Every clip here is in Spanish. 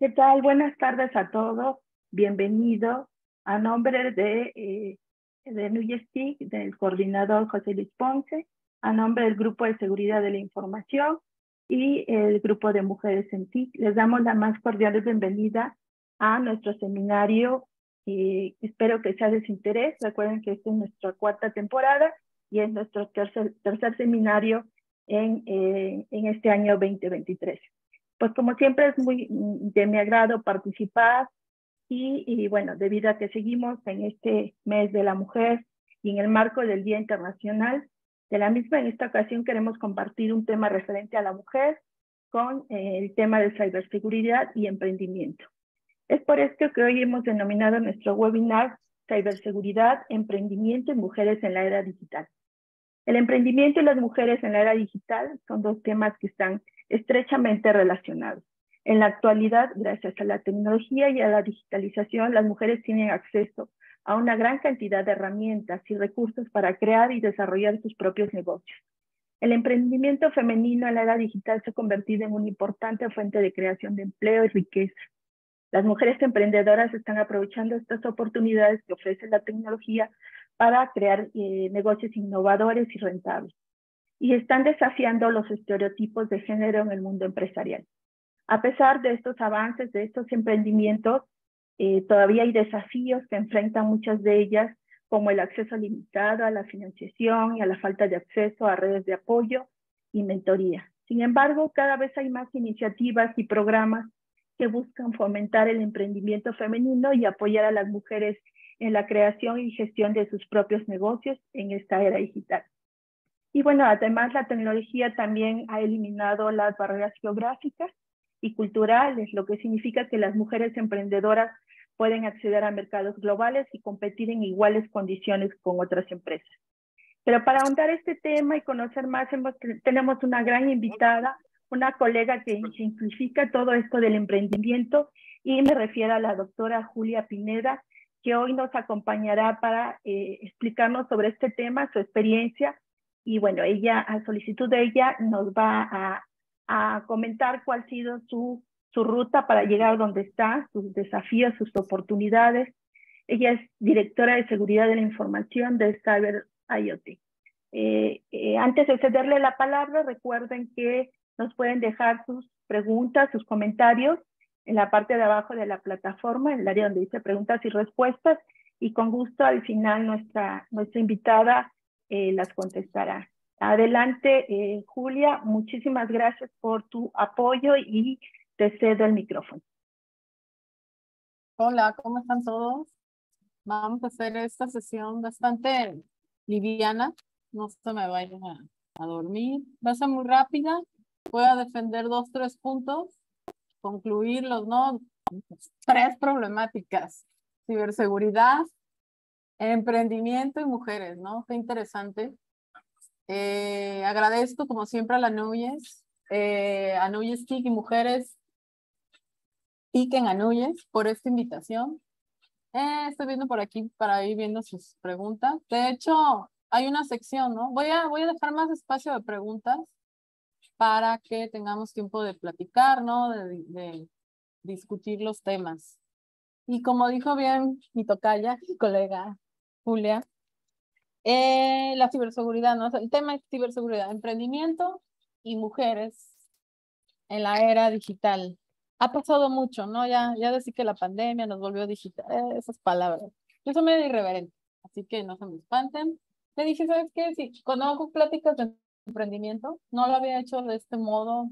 ¿Qué tal? Buenas tardes a todos. Bienvenido a nombre de, eh, de Nuyestic, del coordinador José Luis Ponce, a nombre del Grupo de Seguridad de la Información y el Grupo de Mujeres en TIC. Les damos la más cordial bienvenida a nuestro seminario espero que sea de su interés. Recuerden que esta es nuestra cuarta temporada y es nuestro tercer, tercer seminario en, eh, en este año 2023 pues como siempre es muy mm, de mi agrado participar y, bueno, debido a que seguimos en este mes de la mujer y en el marco del Día Internacional de la misma, en esta ocasión queremos compartir un tema referente a la mujer con eh, el tema de ciberseguridad y emprendimiento. Es por esto que hoy hemos denominado nuestro webinar Ciberseguridad, Emprendimiento y Mujeres en la Era Digital. El emprendimiento y las mujeres en la era digital son dos temas que están estrechamente relacionados. En la actualidad, gracias a la tecnología y a la digitalización, las mujeres tienen acceso a una gran cantidad de herramientas y recursos para crear y desarrollar sus propios negocios. El emprendimiento femenino en la era digital se ha convertido en una importante fuente de creación de empleo y riqueza. Las mujeres emprendedoras están aprovechando estas oportunidades que ofrece la tecnología para crear eh, negocios innovadores y rentables y están desafiando los estereotipos de género en el mundo empresarial. A pesar de estos avances, de estos emprendimientos, eh, todavía hay desafíos que enfrentan muchas de ellas, como el acceso limitado a la financiación y a la falta de acceso a redes de apoyo y mentoría. Sin embargo, cada vez hay más iniciativas y programas que buscan fomentar el emprendimiento femenino y apoyar a las mujeres en la creación y gestión de sus propios negocios en esta era digital. Y bueno, además la tecnología también ha eliminado las barreras geográficas y culturales, lo que significa que las mujeres emprendedoras pueden acceder a mercados globales y competir en iguales condiciones con otras empresas. Pero para ahondar este tema y conocer más, tenemos una gran invitada, una colega que simplifica todo esto del emprendimiento y me refiero a la doctora Julia Pineda, que hoy nos acompañará para eh, explicarnos sobre este tema, su experiencia y bueno, ella, a solicitud de ella, nos va a, a comentar cuál ha sido su, su ruta para llegar donde está, sus desafíos, sus oportunidades. Ella es directora de seguridad de la información de Cyber IoT. Eh, eh, antes de cederle la palabra, recuerden que nos pueden dejar sus preguntas, sus comentarios en la parte de abajo de la plataforma, en el área donde dice preguntas y respuestas, y con gusto al final nuestra, nuestra invitada eh, las contestará. Adelante, eh, Julia, muchísimas gracias por tu apoyo y te cedo el micrófono. Hola, ¿cómo están todos? Vamos a hacer esta sesión bastante liviana, no se me vayan a, a dormir. Va a ser muy rápida, voy a defender dos, tres puntos, concluirlos, ¿no? Tres problemáticas, ciberseguridad, Emprendimiento y mujeres, ¿no? Qué interesante. Eh, agradezco como siempre a la Nuyes, eh, a TIC y mujeres piquen a Nuyes por esta invitación. Eh, estoy viendo por aquí para ir viendo sus preguntas. De hecho, hay una sección, ¿no? Voy a, voy a dejar más espacio de preguntas para que tengamos tiempo de platicar, ¿no? De, de discutir los temas. Y como dijo bien mi tocaya, mi colega Julia. Eh, la ciberseguridad, ¿no? el tema es ciberseguridad, emprendimiento y mujeres en la era digital. Ha pasado mucho, ¿no? Ya, ya decir que la pandemia nos volvió digital, eh, esas palabras. Yo soy medio irreverente, así que no se me espanten. Le dije, ¿sabes qué? Sí, cuando hago pláticas de emprendimiento, no lo había hecho de este modo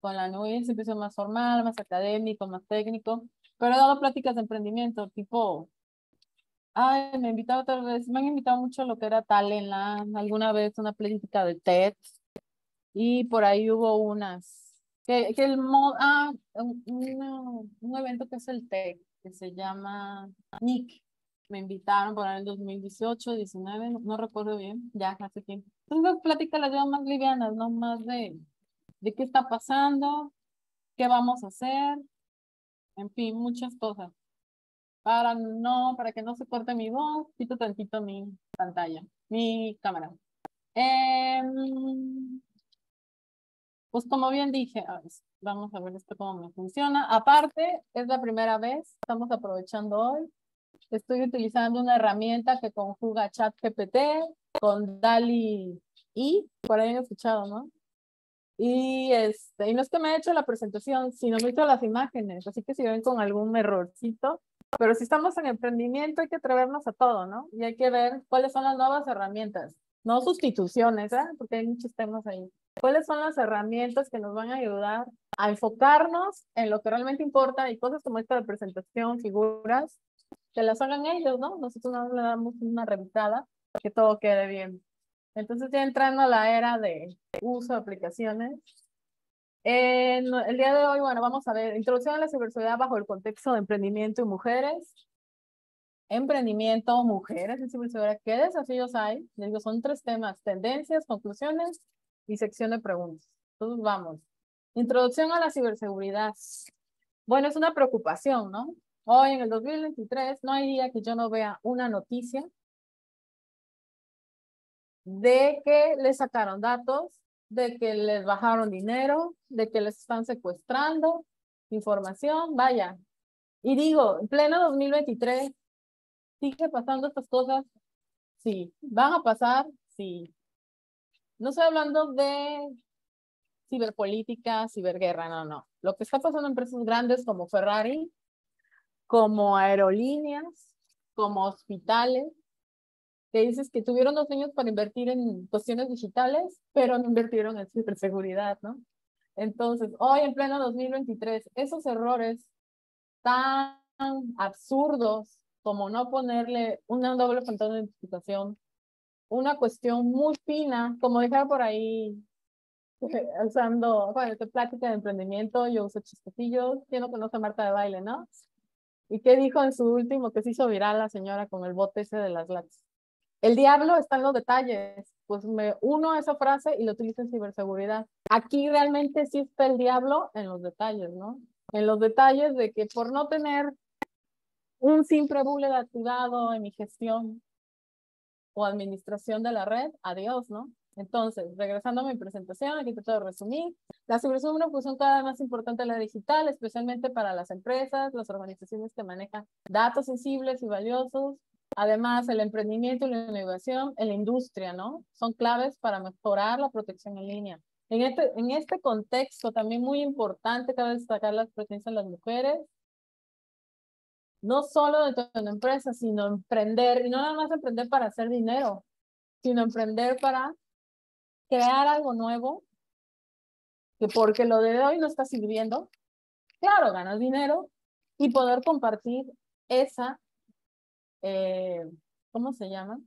con la nube, se empezó más formal, más académico, más técnico, pero he dado pláticas de emprendimiento, tipo Ay, me invitado tal vez, me han invitado mucho a lo que era Talentland, alguna vez una plática de TED, y por ahí hubo unas, que, que el ah, un, un, evento que es el TED, que se llama Nick, me invitaron por el 2018, 19, no, recuerdo bien, ya hace tiempo. Entonces pláticas las llevo más livianas, no más de, de qué está pasando, qué vamos a hacer, en fin, muchas cosas. Para no, para que no se corte mi voz, quito tantito mi pantalla, mi cámara. Em, Pues como bien dije, vamos a ver esto cómo me funciona. Aparte, es la primera vez, estamos aprovechando hoy. Estoy utilizando una herramienta que conjuga ChatGPT con DALI y por ahí han escuchado, ¿no? Y, este, y no es que me haya hecho la presentación, sino me he hecho las imágenes. Así que si ven con algún errorcito, pero si estamos en emprendimiento hay que atrevernos a todo, ¿no? Y hay que ver cuáles son las nuevas herramientas, no sustituciones, ¿eh? Porque hay muchos temas ahí. ¿Cuáles son las herramientas que nos van a ayudar a enfocarnos en lo que realmente importa y cosas como esta de presentación, figuras, que las hagan ellos, ¿no? Nosotros no le damos una revisada que todo quede bien. Entonces ya entrando a la era de uso de aplicaciones, en el día de hoy, bueno, vamos a ver, introducción a la ciberseguridad bajo el contexto de emprendimiento y mujeres. Emprendimiento, mujeres en ciberseguridad, ¿qué desafíos hay? digo, son tres temas, tendencias, conclusiones y sección de preguntas. Entonces vamos. Introducción a la ciberseguridad. Bueno, es una preocupación, ¿no? Hoy en el 2023 no hay día que yo no vea una noticia de que le sacaron datos de que les bajaron dinero, de que les están secuestrando información, vaya. Y digo, en pleno 2023, ¿sigue pasando estas cosas? Sí. ¿Van a pasar? Sí. No estoy hablando de ciberpolítica, ciberguerra, no, no. Lo que está pasando en empresas grandes como Ferrari, como aerolíneas, como hospitales, que dices que tuvieron dos años para invertir en cuestiones digitales, pero no invirtieron en ciberseguridad, ¿no? Entonces, hoy en pleno 2023, esos errores tan absurdos como no ponerle una doble pantalla de identificación, una cuestión muy fina, como dejar por ahí usando, bueno, esta plática de emprendimiento, yo uso chistecillos, ¿quién no conoce a Marta de Baile, no? ¿Y qué dijo en su último que se hizo viral la señora con el bote ese de las latas? El diablo está en los detalles. Pues me uno a esa frase y lo utilizo en ciberseguridad. Aquí realmente sí está el diablo en los detalles, ¿no? En los detalles de que por no tener un simple bullet activado en mi gestión o administración de la red, adiós, ¿no? Entonces, regresando a mi presentación, aquí te de resumir. La ciberseguridad es una función cada vez más importante en la digital, especialmente para las empresas, las organizaciones que manejan datos sensibles y valiosos, Además, el emprendimiento y la innovación en la industria, ¿no? Son claves para mejorar la protección en línea. En este, en este contexto, también muy importante, cabe destacar la presencia de las mujeres, no solo dentro de una empresa, sino emprender, y no nada más emprender para hacer dinero, sino emprender para crear algo nuevo, que porque lo de hoy no está sirviendo, claro, ganas dinero y poder compartir esa eh, ¿cómo se llama?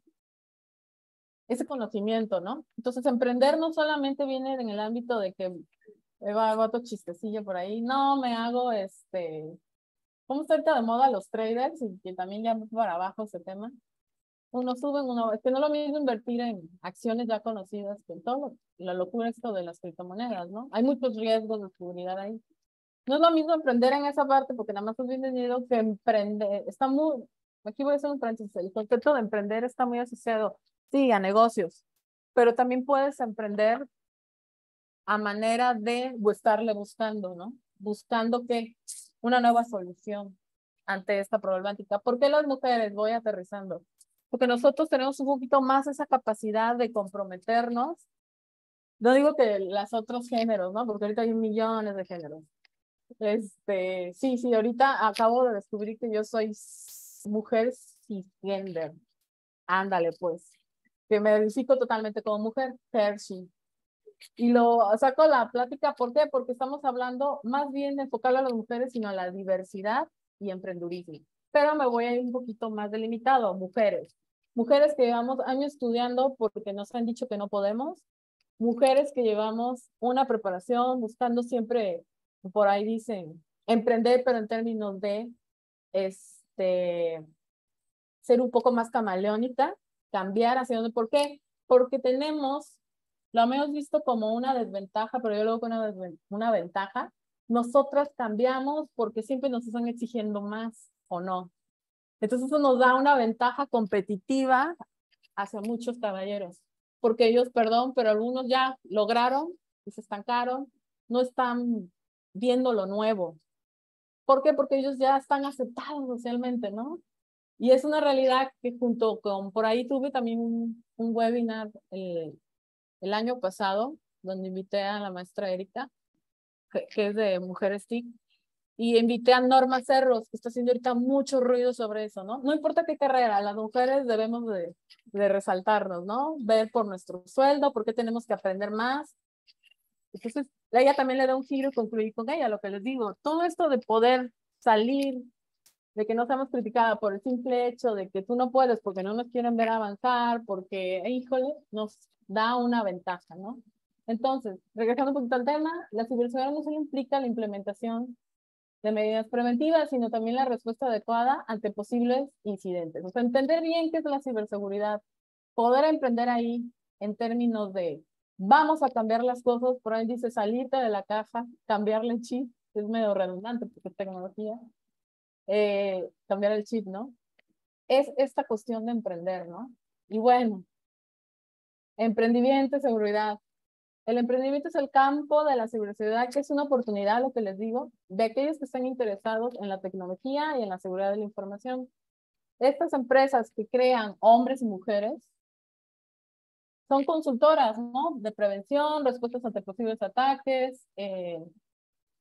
Ese conocimiento, ¿no? Entonces, emprender no solamente viene en el ámbito de que va, va otro chistecillo por ahí, no, me hago este, ¿cómo está ahorita de moda los traders? Y que también ya para abajo ese tema. Uno sube, uno, es que no es lo mismo invertir en acciones ya conocidas que en todo, la locura esto de las criptomonedas, ¿no? Hay muchos riesgos de seguridad ahí. No es lo mismo emprender en esa parte porque nada más es bien dinero que emprender. Está muy, Aquí voy a hacer un paréntesis. El concepto de emprender está muy asociado, sí, a negocios, pero también puedes emprender a manera de estarle buscando, ¿no? Buscando que una nueva solución ante esta problemática. ¿Por qué las mujeres? Voy aterrizando. Porque nosotros tenemos un poquito más esa capacidad de comprometernos. No digo que las otros géneros, ¿no? Porque ahorita hay millones de géneros. Este, sí, sí, ahorita acabo de descubrir que yo soy mujer cisgender. Ándale, pues. Que me identifico totalmente como mujer, Hershey. Y lo saco la plática, ¿por qué? Porque estamos hablando más bien de enfocarlo a las mujeres, sino a la diversidad y emprendurismo. Pero me voy a ir un poquito más delimitado, mujeres. Mujeres que llevamos años estudiando porque nos han dicho que no podemos. Mujeres que llevamos una preparación buscando siempre, por ahí dicen, emprender, pero en términos de es, este, ser un poco más camaleónica, cambiar hacia dónde. ¿Por qué? Porque tenemos, lo hemos visto como una desventaja, pero yo luego con una, una ventaja. Nosotras cambiamos porque siempre nos están exigiendo más o no. Entonces eso nos da una ventaja competitiva hacia muchos caballeros, porque ellos, perdón, pero algunos ya lograron y se estancaron no están viendo lo nuevo. ¿Por qué? Porque ellos ya están aceptados socialmente, ¿no? Y es una realidad que junto con, por ahí tuve también un, un webinar el, el, año pasado, donde invité a la maestra Erika, que, que es de Mujeres TIC, y invité a Norma Cerros, que está haciendo ahorita mucho ruido sobre eso, ¿no? No importa qué carrera, las mujeres debemos de, de resaltarnos, ¿no? Ver por nuestro sueldo, por qué tenemos que aprender más. Entonces, ella también le da un giro y concluir con ella lo que les digo. Todo esto de poder salir, de que no seamos criticadas por el simple hecho de que tú no puedes porque no nos quieren ver avanzar, porque, híjole, nos da una ventaja, ¿no? Entonces, regresando un poquito al tema, la ciberseguridad no solo implica la implementación de medidas preventivas, sino también la respuesta adecuada ante posibles incidentes. Entender bien qué es la ciberseguridad, poder emprender ahí en términos de vamos a cambiar las cosas, por ahí dice salirte de la caja, cambiarle el chip, es medio redundante porque tecnología, eh, cambiar el chip, ¿no? Es esta cuestión de emprender, ¿no? Y bueno, emprendimiento, seguridad, el emprendimiento es el campo de la ciberseguridad, que es una oportunidad, lo que les digo, de aquellos que están interesados en la tecnología y en la seguridad de la información. Estas empresas que crean hombres y mujeres son consultoras, ¿no? De prevención, respuestas ante posibles ataques, eh,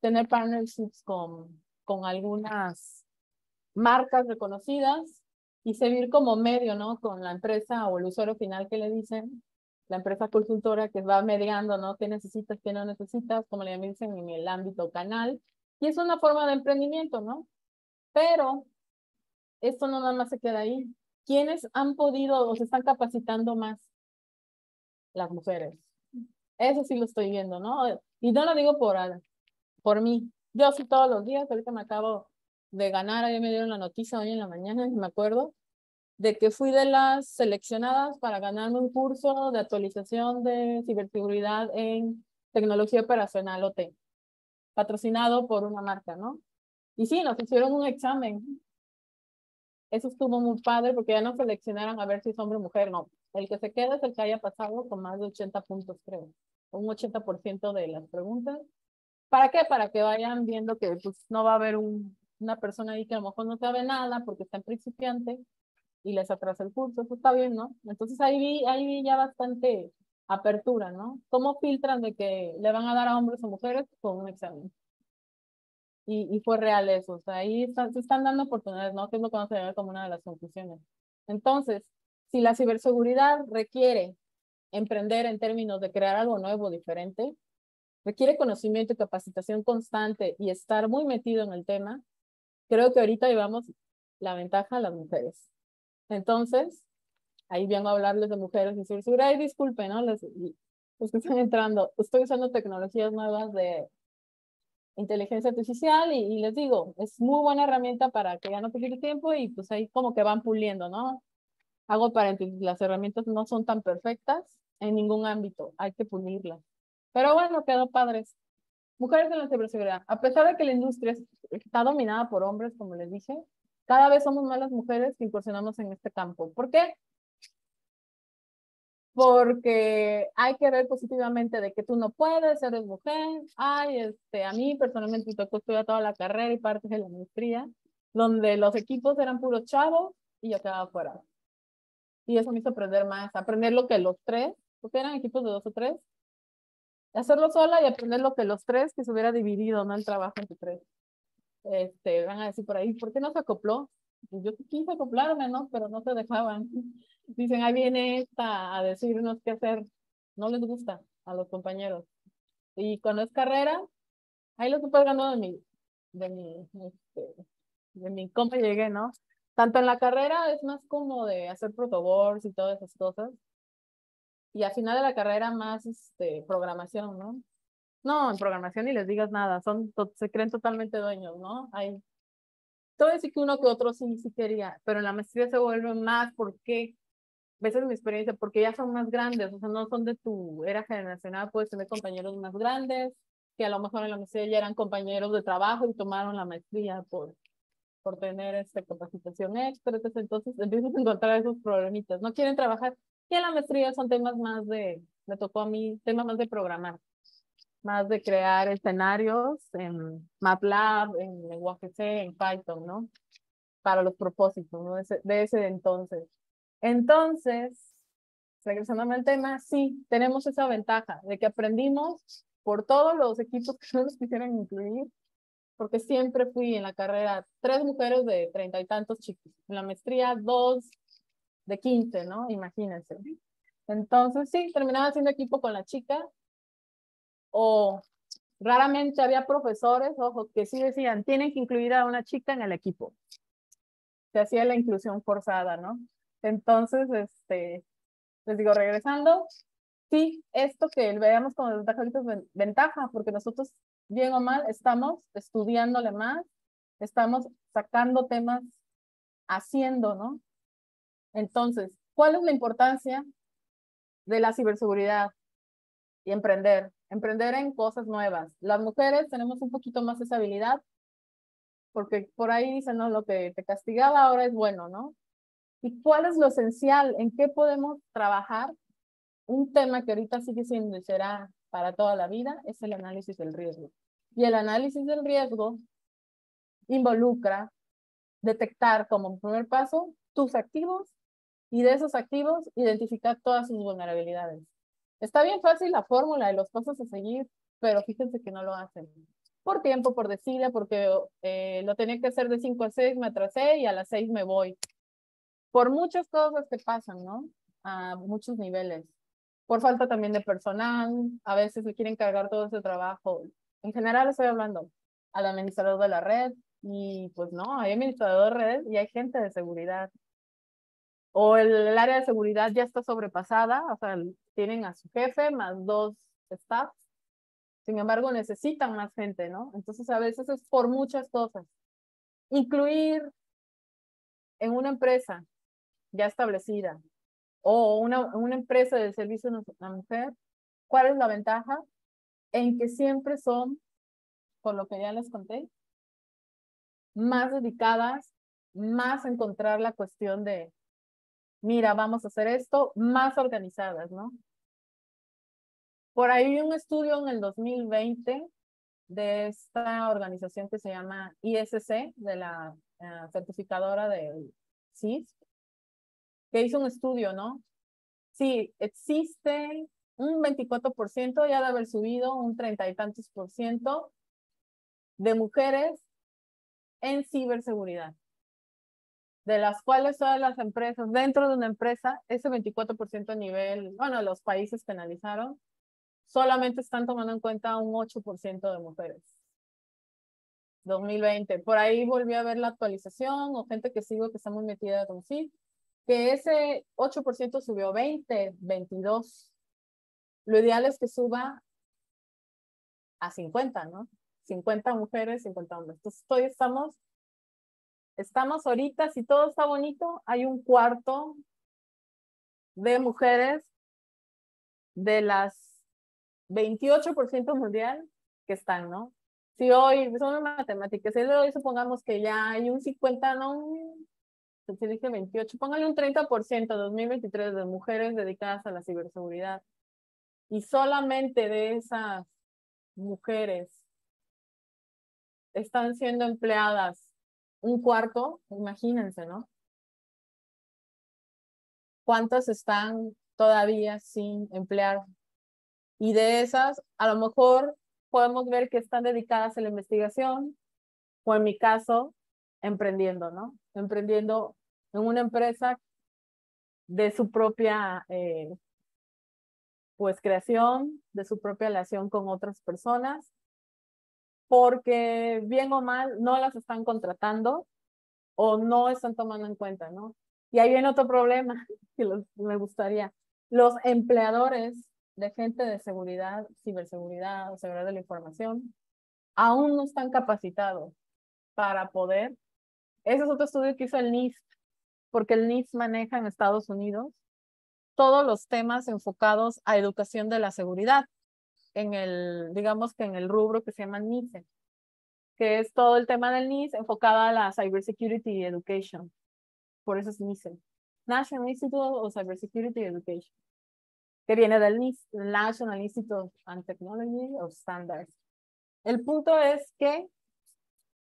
tener partnerships con, con algunas marcas reconocidas y servir como medio, ¿no? Con la empresa o el usuario final que le dicen la empresa consultora que va mediando, ¿no? ¿Qué necesitas, qué no necesitas? Como le dicen en el ámbito canal. Y es una forma de emprendimiento, ¿no? Pero esto no nada más se queda ahí. ¿Quiénes han podido o se están capacitando más? Las mujeres. Eso sí lo estoy viendo, ¿no? Y no lo digo por, por mí. Yo sí todos los días, ahorita me acabo de ganar, ahí me dieron la noticia hoy en la mañana, me acuerdo, de que fui de las seleccionadas para ganarme un curso de actualización de ciberseguridad en tecnología operacional OT, patrocinado por una marca, ¿no? Y sí, nos hicieron un examen. Eso estuvo muy padre porque ya nos seleccionaron a ver si es hombre o mujer, no. El que se queda es el que haya pasado con más de 80 puntos, creo. Un 80% de las preguntas. ¿Para qué? Para que vayan viendo que pues, no va a haber un, una persona ahí que a lo mejor no sabe nada porque está en principiante y les atrasa el curso, eso está bien, ¿no? Entonces ahí vi, ahí vi ya bastante apertura, ¿no? ¿Cómo filtran de que le van a dar a hombres o mujeres con un examen? Y, y fue real eso, o sea, ahí se están dando oportunidades, ¿no? Que es lo que vamos a como una de las conclusiones. Entonces, si la ciberseguridad requiere emprender en términos de crear algo nuevo, diferente, requiere conocimiento y capacitación constante y estar muy metido en el tema, creo que ahorita llevamos la ventaja a las mujeres. Entonces, ahí vengo a hablarles de mujeres y ciberseguridad. Y disculpen, ¿no? los que están entrando, estoy usando tecnologías nuevas de inteligencia artificial y, les digo, es muy buena herramienta para que ya no pierda tiempo y pues ahí como que van puliendo, ¿no? Hago paréntesis, las herramientas no son tan perfectas en ningún ámbito, hay que pulirlas. Pero bueno, quedó padres. Mujeres en la ciberseguridad. A pesar de que la industria está dominada por hombres, como les dije, cada vez somos más las mujeres que incursionamos en este campo. ¿Por qué? Porque hay que ver positivamente de que tú no puedes, eres mujer. Ay, este, a mí personalmente me tocó estudiar toda la carrera y parte de la maestría, donde los equipos eran puros chavos y yo quedaba fuera. Y eso me hizo aprender más, aprender lo que los tres, porque eran equipos de dos o tres, hacerlo sola y aprender lo que los tres, que se hubiera dividido, ¿no? El trabajo entre tres este, van a decir por ahí, ¿por qué no se acopló? Y yo quise acoplarme, ¿no? Pero no se dejaban. Dicen, ahí viene esta a decirnos qué hacer. No les gusta a los compañeros. Y cuando es carrera, ahí lo super ganó de mi, de mi, este, de mi compa llegué, ¿no? Tanto en la carrera es más como de hacer protoboards y todas esas cosas. Y al final de la carrera más este, programación, ¿no? No, en programación ni les digas nada, son, se creen totalmente dueños, ¿no? Hay, todo decir que uno que otro sí, sí quería, pero en la maestría se vuelve más porque, veces mi experiencia, porque ya son más grandes, o sea, no son de tu era generacional, puedes tener compañeros más grandes, que a lo mejor en la maestría ya eran compañeros de trabajo y tomaron la maestría por, por tener esta capacitación extra, entonces empiezas a encontrar esos problemitas, no quieren trabajar, y en la maestría son temas más de, me tocó a mí, temas más de programar, más de crear escenarios en MATLAB, en lenguaje C, en Python, ¿no? Para los propósitos, ¿no? De ese, de ese entonces. Entonces, regresando al tema, sí, tenemos esa ventaja de que aprendimos por todos los equipos que no nos quisieran incluir, porque siempre fui en la carrera tres mujeres de treinta y tantos chicos, en la maestría dos de quince, ¿no? Imagínense. Entonces, sí, terminaba haciendo equipo con la chica o raramente había profesores, ojo, que sí decían, tienen que incluir a una chica en el equipo. Se hacía la inclusión forzada, ¿no? Entonces, este, les digo, regresando, sí, esto que veamos como desventaja es ventaja, porque nosotros, bien o mal, estamos estudiándole más, estamos sacando temas, haciendo, ¿no? Entonces, ¿cuál es la importancia de la ciberseguridad y emprender? Emprender en cosas nuevas. Las mujeres tenemos un poquito más esa habilidad, porque por ahí dicen, no, lo que te castigaba ahora es bueno, ¿no? ¿Y cuál es lo esencial? ¿En qué podemos trabajar? Un tema que ahorita sigue siendo y será para toda la vida es el análisis del riesgo. Y el análisis del riesgo involucra detectar como primer paso tus activos y de esos activos identificar todas sus vulnerabilidades. Está bien fácil la fórmula y los pasos a seguir, pero fíjense que no lo hacen. Por tiempo, por decida, porque eh, lo tenía que hacer de 5 a 6, me atrasé y a las 6 me voy por muchas cosas que pasan, ¿no? A muchos niveles. Por falta también de personal, a veces le quieren cargar todo ese trabajo. En general estoy hablando al administrador de la red y pues no, hay administrador de red y hay gente de seguridad. O el, el área de seguridad ya está sobrepasada, o sea, tienen a su jefe más dos staff. Sin embargo, necesitan más gente, ¿no? Entonces a veces es por muchas cosas. Incluir en una empresa ya establecida o una, una empresa de servicio a la mujer, ¿cuál es la ventaja? En que siempre son, por lo que ya les conté, más dedicadas, más encontrar la cuestión de, mira, vamos a hacer esto, más organizadas, ¿no? Por ahí un estudio en el 2020 de esta organización que se llama ISC, de la uh, certificadora del CIS, que hizo un estudio, ¿no? Sí, existe un 24%, ya de haber subido un treinta y tantos por ciento de mujeres en ciberseguridad, de las cuales todas las empresas, dentro de una empresa, ese 24% a nivel, bueno, los países que analizaron, solamente están tomando en cuenta un 8% de mujeres. 2020. Por ahí volví a ver la actualización o gente que sigo que está muy metida con sí que ese 8% subió 20, 22. Lo ideal es que suba a 50, ¿no? 50 mujeres, 50 hombres. Entonces, hoy estamos, estamos ahorita, si todo está bonito, hay un cuarto de mujeres de las 28% mundial que están, ¿no? Si hoy, son matemáticas, si hoy supongamos que ya hay un 50, no, si dije 28, póngale un 30% 2023 de mujeres dedicadas a la ciberseguridad. Y solamente de esas mujeres están siendo empleadas un cuarto, imagínense, ¿no? ¿Cuántas están todavía sin emplear? Y de esas, a lo mejor podemos ver que están dedicadas a la investigación, o en mi caso, emprendiendo, ¿no? Emprendiendo en una empresa de su propia, eh, pues, creación, de su propia relación con otras personas, porque bien o mal no las están contratando o no están tomando en cuenta, ¿no? Y ahí otro problema que me gustaría. Los empleadores de gente de seguridad, ciberseguridad o seguridad de la información, aún no están capacitados para poder. Ese es otro estudio que hizo el NIST, porque el NIST maneja en Estados Unidos todos los temas enfocados a educación de la seguridad, en el, digamos que en el rubro que se llama NICE, que es todo el tema del NIS enfocado a la Cybersecurity Education. Por eso es NICE. National Institute of Cybersecurity Education. que viene del National Institute of Technology of Standards. El punto es que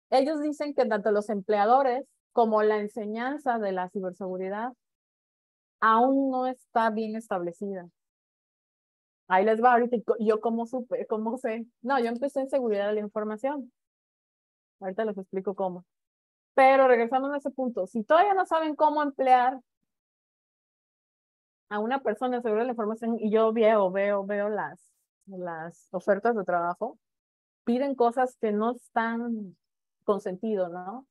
ellos dicen que tanto los empleadores como la enseñanza de la ciberseguridad aún no está bien establecida. Ahí les va ahorita, yo cómo supe, cómo sé. No, yo empecé en seguridad de la información. Ahorita les explico cómo. Pero regresando a ese punto, si todavía no saben cómo emplear a una persona de seguridad de la información y yo veo, veo, veo las, las ofertas de trabajo, piden cosas que no están con sentido, ¿no?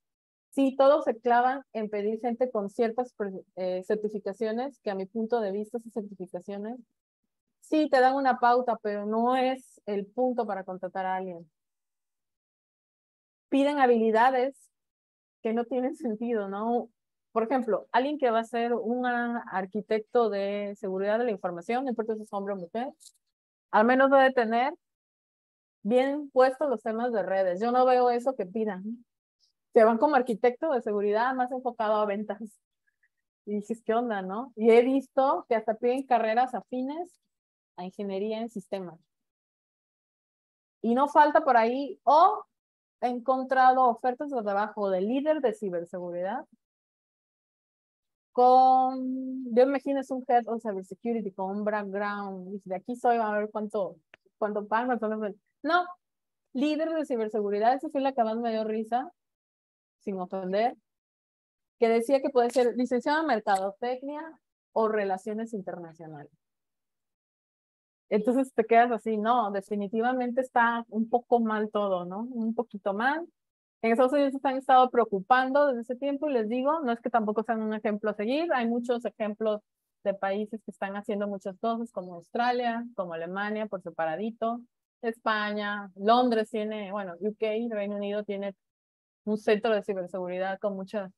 Sí, todos se clavan en pedir gente con ciertas eh, certificaciones, que a mi punto de vista esas certificaciones sí te dan una pauta, pero no es el punto para contratar a alguien. Piden habilidades que no tienen sentido, ¿no? Por ejemplo, alguien que va a ser un arquitecto de seguridad de la información, no importa si es hombre o mujer, al menos debe tener bien puestos los temas de redes. Yo no veo eso que pidan. Se van como arquitecto de seguridad más enfocado a ventas. Y dices, ¿qué onda, no? Y he visto que hasta piden carreras afines a ingeniería en sistemas. Y no falta por ahí, o he encontrado ofertas de trabajo de líder de ciberseguridad con, yo imagino es un head of cybersecurity con un background, de aquí soy, a ver cuánto, cuánto pagan, no, líder de ciberseguridad, esa fue la que más me dio risa, sin ofender, que decía que puede ser licenciado en mercadotecnia o relaciones internacionales. Entonces te quedas así, no, definitivamente está un poco mal todo, ¿no? Un poquito mal. En Estados Unidos se han estado preocupando desde ese tiempo y les digo, no es que tampoco sean un ejemplo a seguir, hay muchos ejemplos de países que están haciendo muchas cosas, como Australia, como Alemania, por separadito, España, Londres tiene, bueno, UK, Reino Unido tiene un centro de ciberseguridad con muchas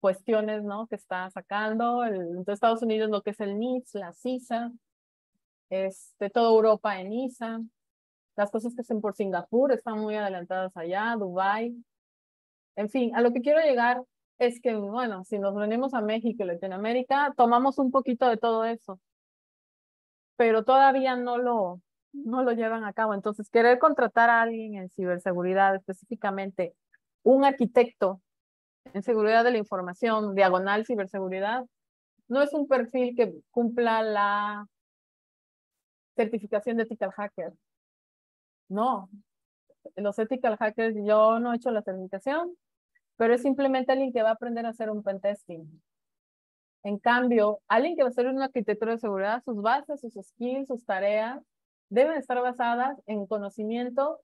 cuestiones, ¿no? Que está sacando. El, Estados Unidos lo que es el NIST, la CISA, este, toda Europa en ISA, las cosas que hacen por Singapur están muy adelantadas allá, Dubai. En fin, a lo que quiero llegar es que, bueno, si nos venimos a México y Latinoamérica, tomamos un poquito de todo eso, pero todavía no lo, no lo llevan a cabo. Entonces, querer contratar a alguien en ciberseguridad, específicamente un arquitecto en seguridad de la información, diagonal ciberseguridad, no es un perfil que cumpla la certificación de ethical hacker. No, los ethical hackers, yo no he hecho la certificación, pero es simplemente alguien que va a aprender a hacer un pentesting. En cambio, alguien que va a hacer una arquitectura de seguridad, sus bases, sus skills, sus tareas, deben estar basadas en conocimiento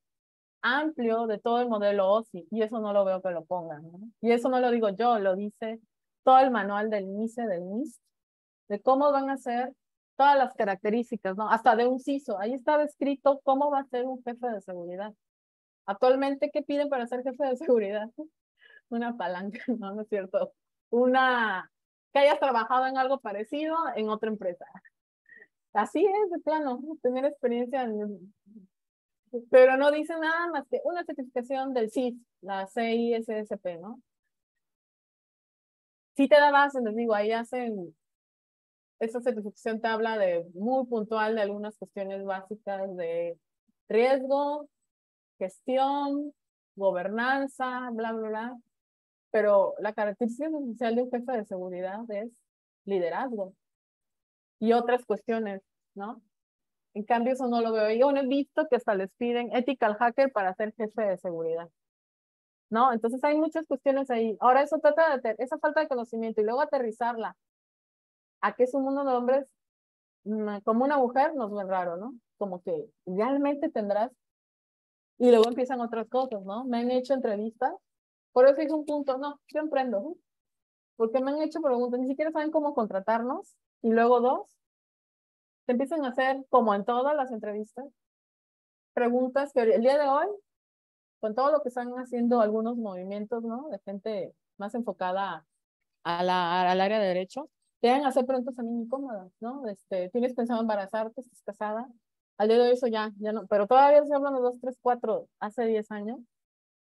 amplio de todo el modelo OSI, y eso no lo veo que lo pongan. Y eso no lo digo yo, lo dice todo el manual del MISE, del NIST, de cómo van a ser todas las características, ¿no? Hasta de un CISO. Ahí estaba escrito cómo va a ser un jefe de seguridad. Actualmente, ¿qué piden para ser jefe de seguridad? Una palanca, ¿no? ¿No es cierto? Una, que hayas trabajado en algo parecido en otra empresa. Así es, de plano, tener experiencia en... Pero no dice nada más que una certificación del CIS, la CISSP, ¿no? Sí te da base, les digo, ahí hacen esta certificación te habla de muy puntual de algunas cuestiones básicas de riesgo, gestión, gobernanza, bla, bla, bla. Pero la característica esencial de un jefe de seguridad es liderazgo y otras cuestiones, ¿no? En cambio, eso no lo veo. Yo no he visto que hasta les piden ethical hacker para ser jefe de seguridad. ¿No? Entonces hay muchas cuestiones ahí. Ahora eso trata de esa falta de conocimiento y luego aterrizarla a que es un mundo de hombres mm, como una mujer nos ve raro, ¿no? Como que realmente tendrás y luego empiezan otras cosas, ¿no? Me han hecho entrevistas, por eso es un punto, no, yo emprendo, porque me han hecho preguntas, ni siquiera saben cómo contratarnos, y luego dos, te empiezan a hacer, como en todas las entrevistas, preguntas que el día de hoy, con todo lo que están haciendo algunos movimientos, ¿no? De gente más enfocada a la, al área de derecho, te van a hacer preguntas mí incómodas, ¿no? Este, ¿Tienes pensado embarazarte? ¿Estás casada? Al día de hoy eso ya, ya no, pero todavía se hablan de dos, tres, cuatro, hace diez años,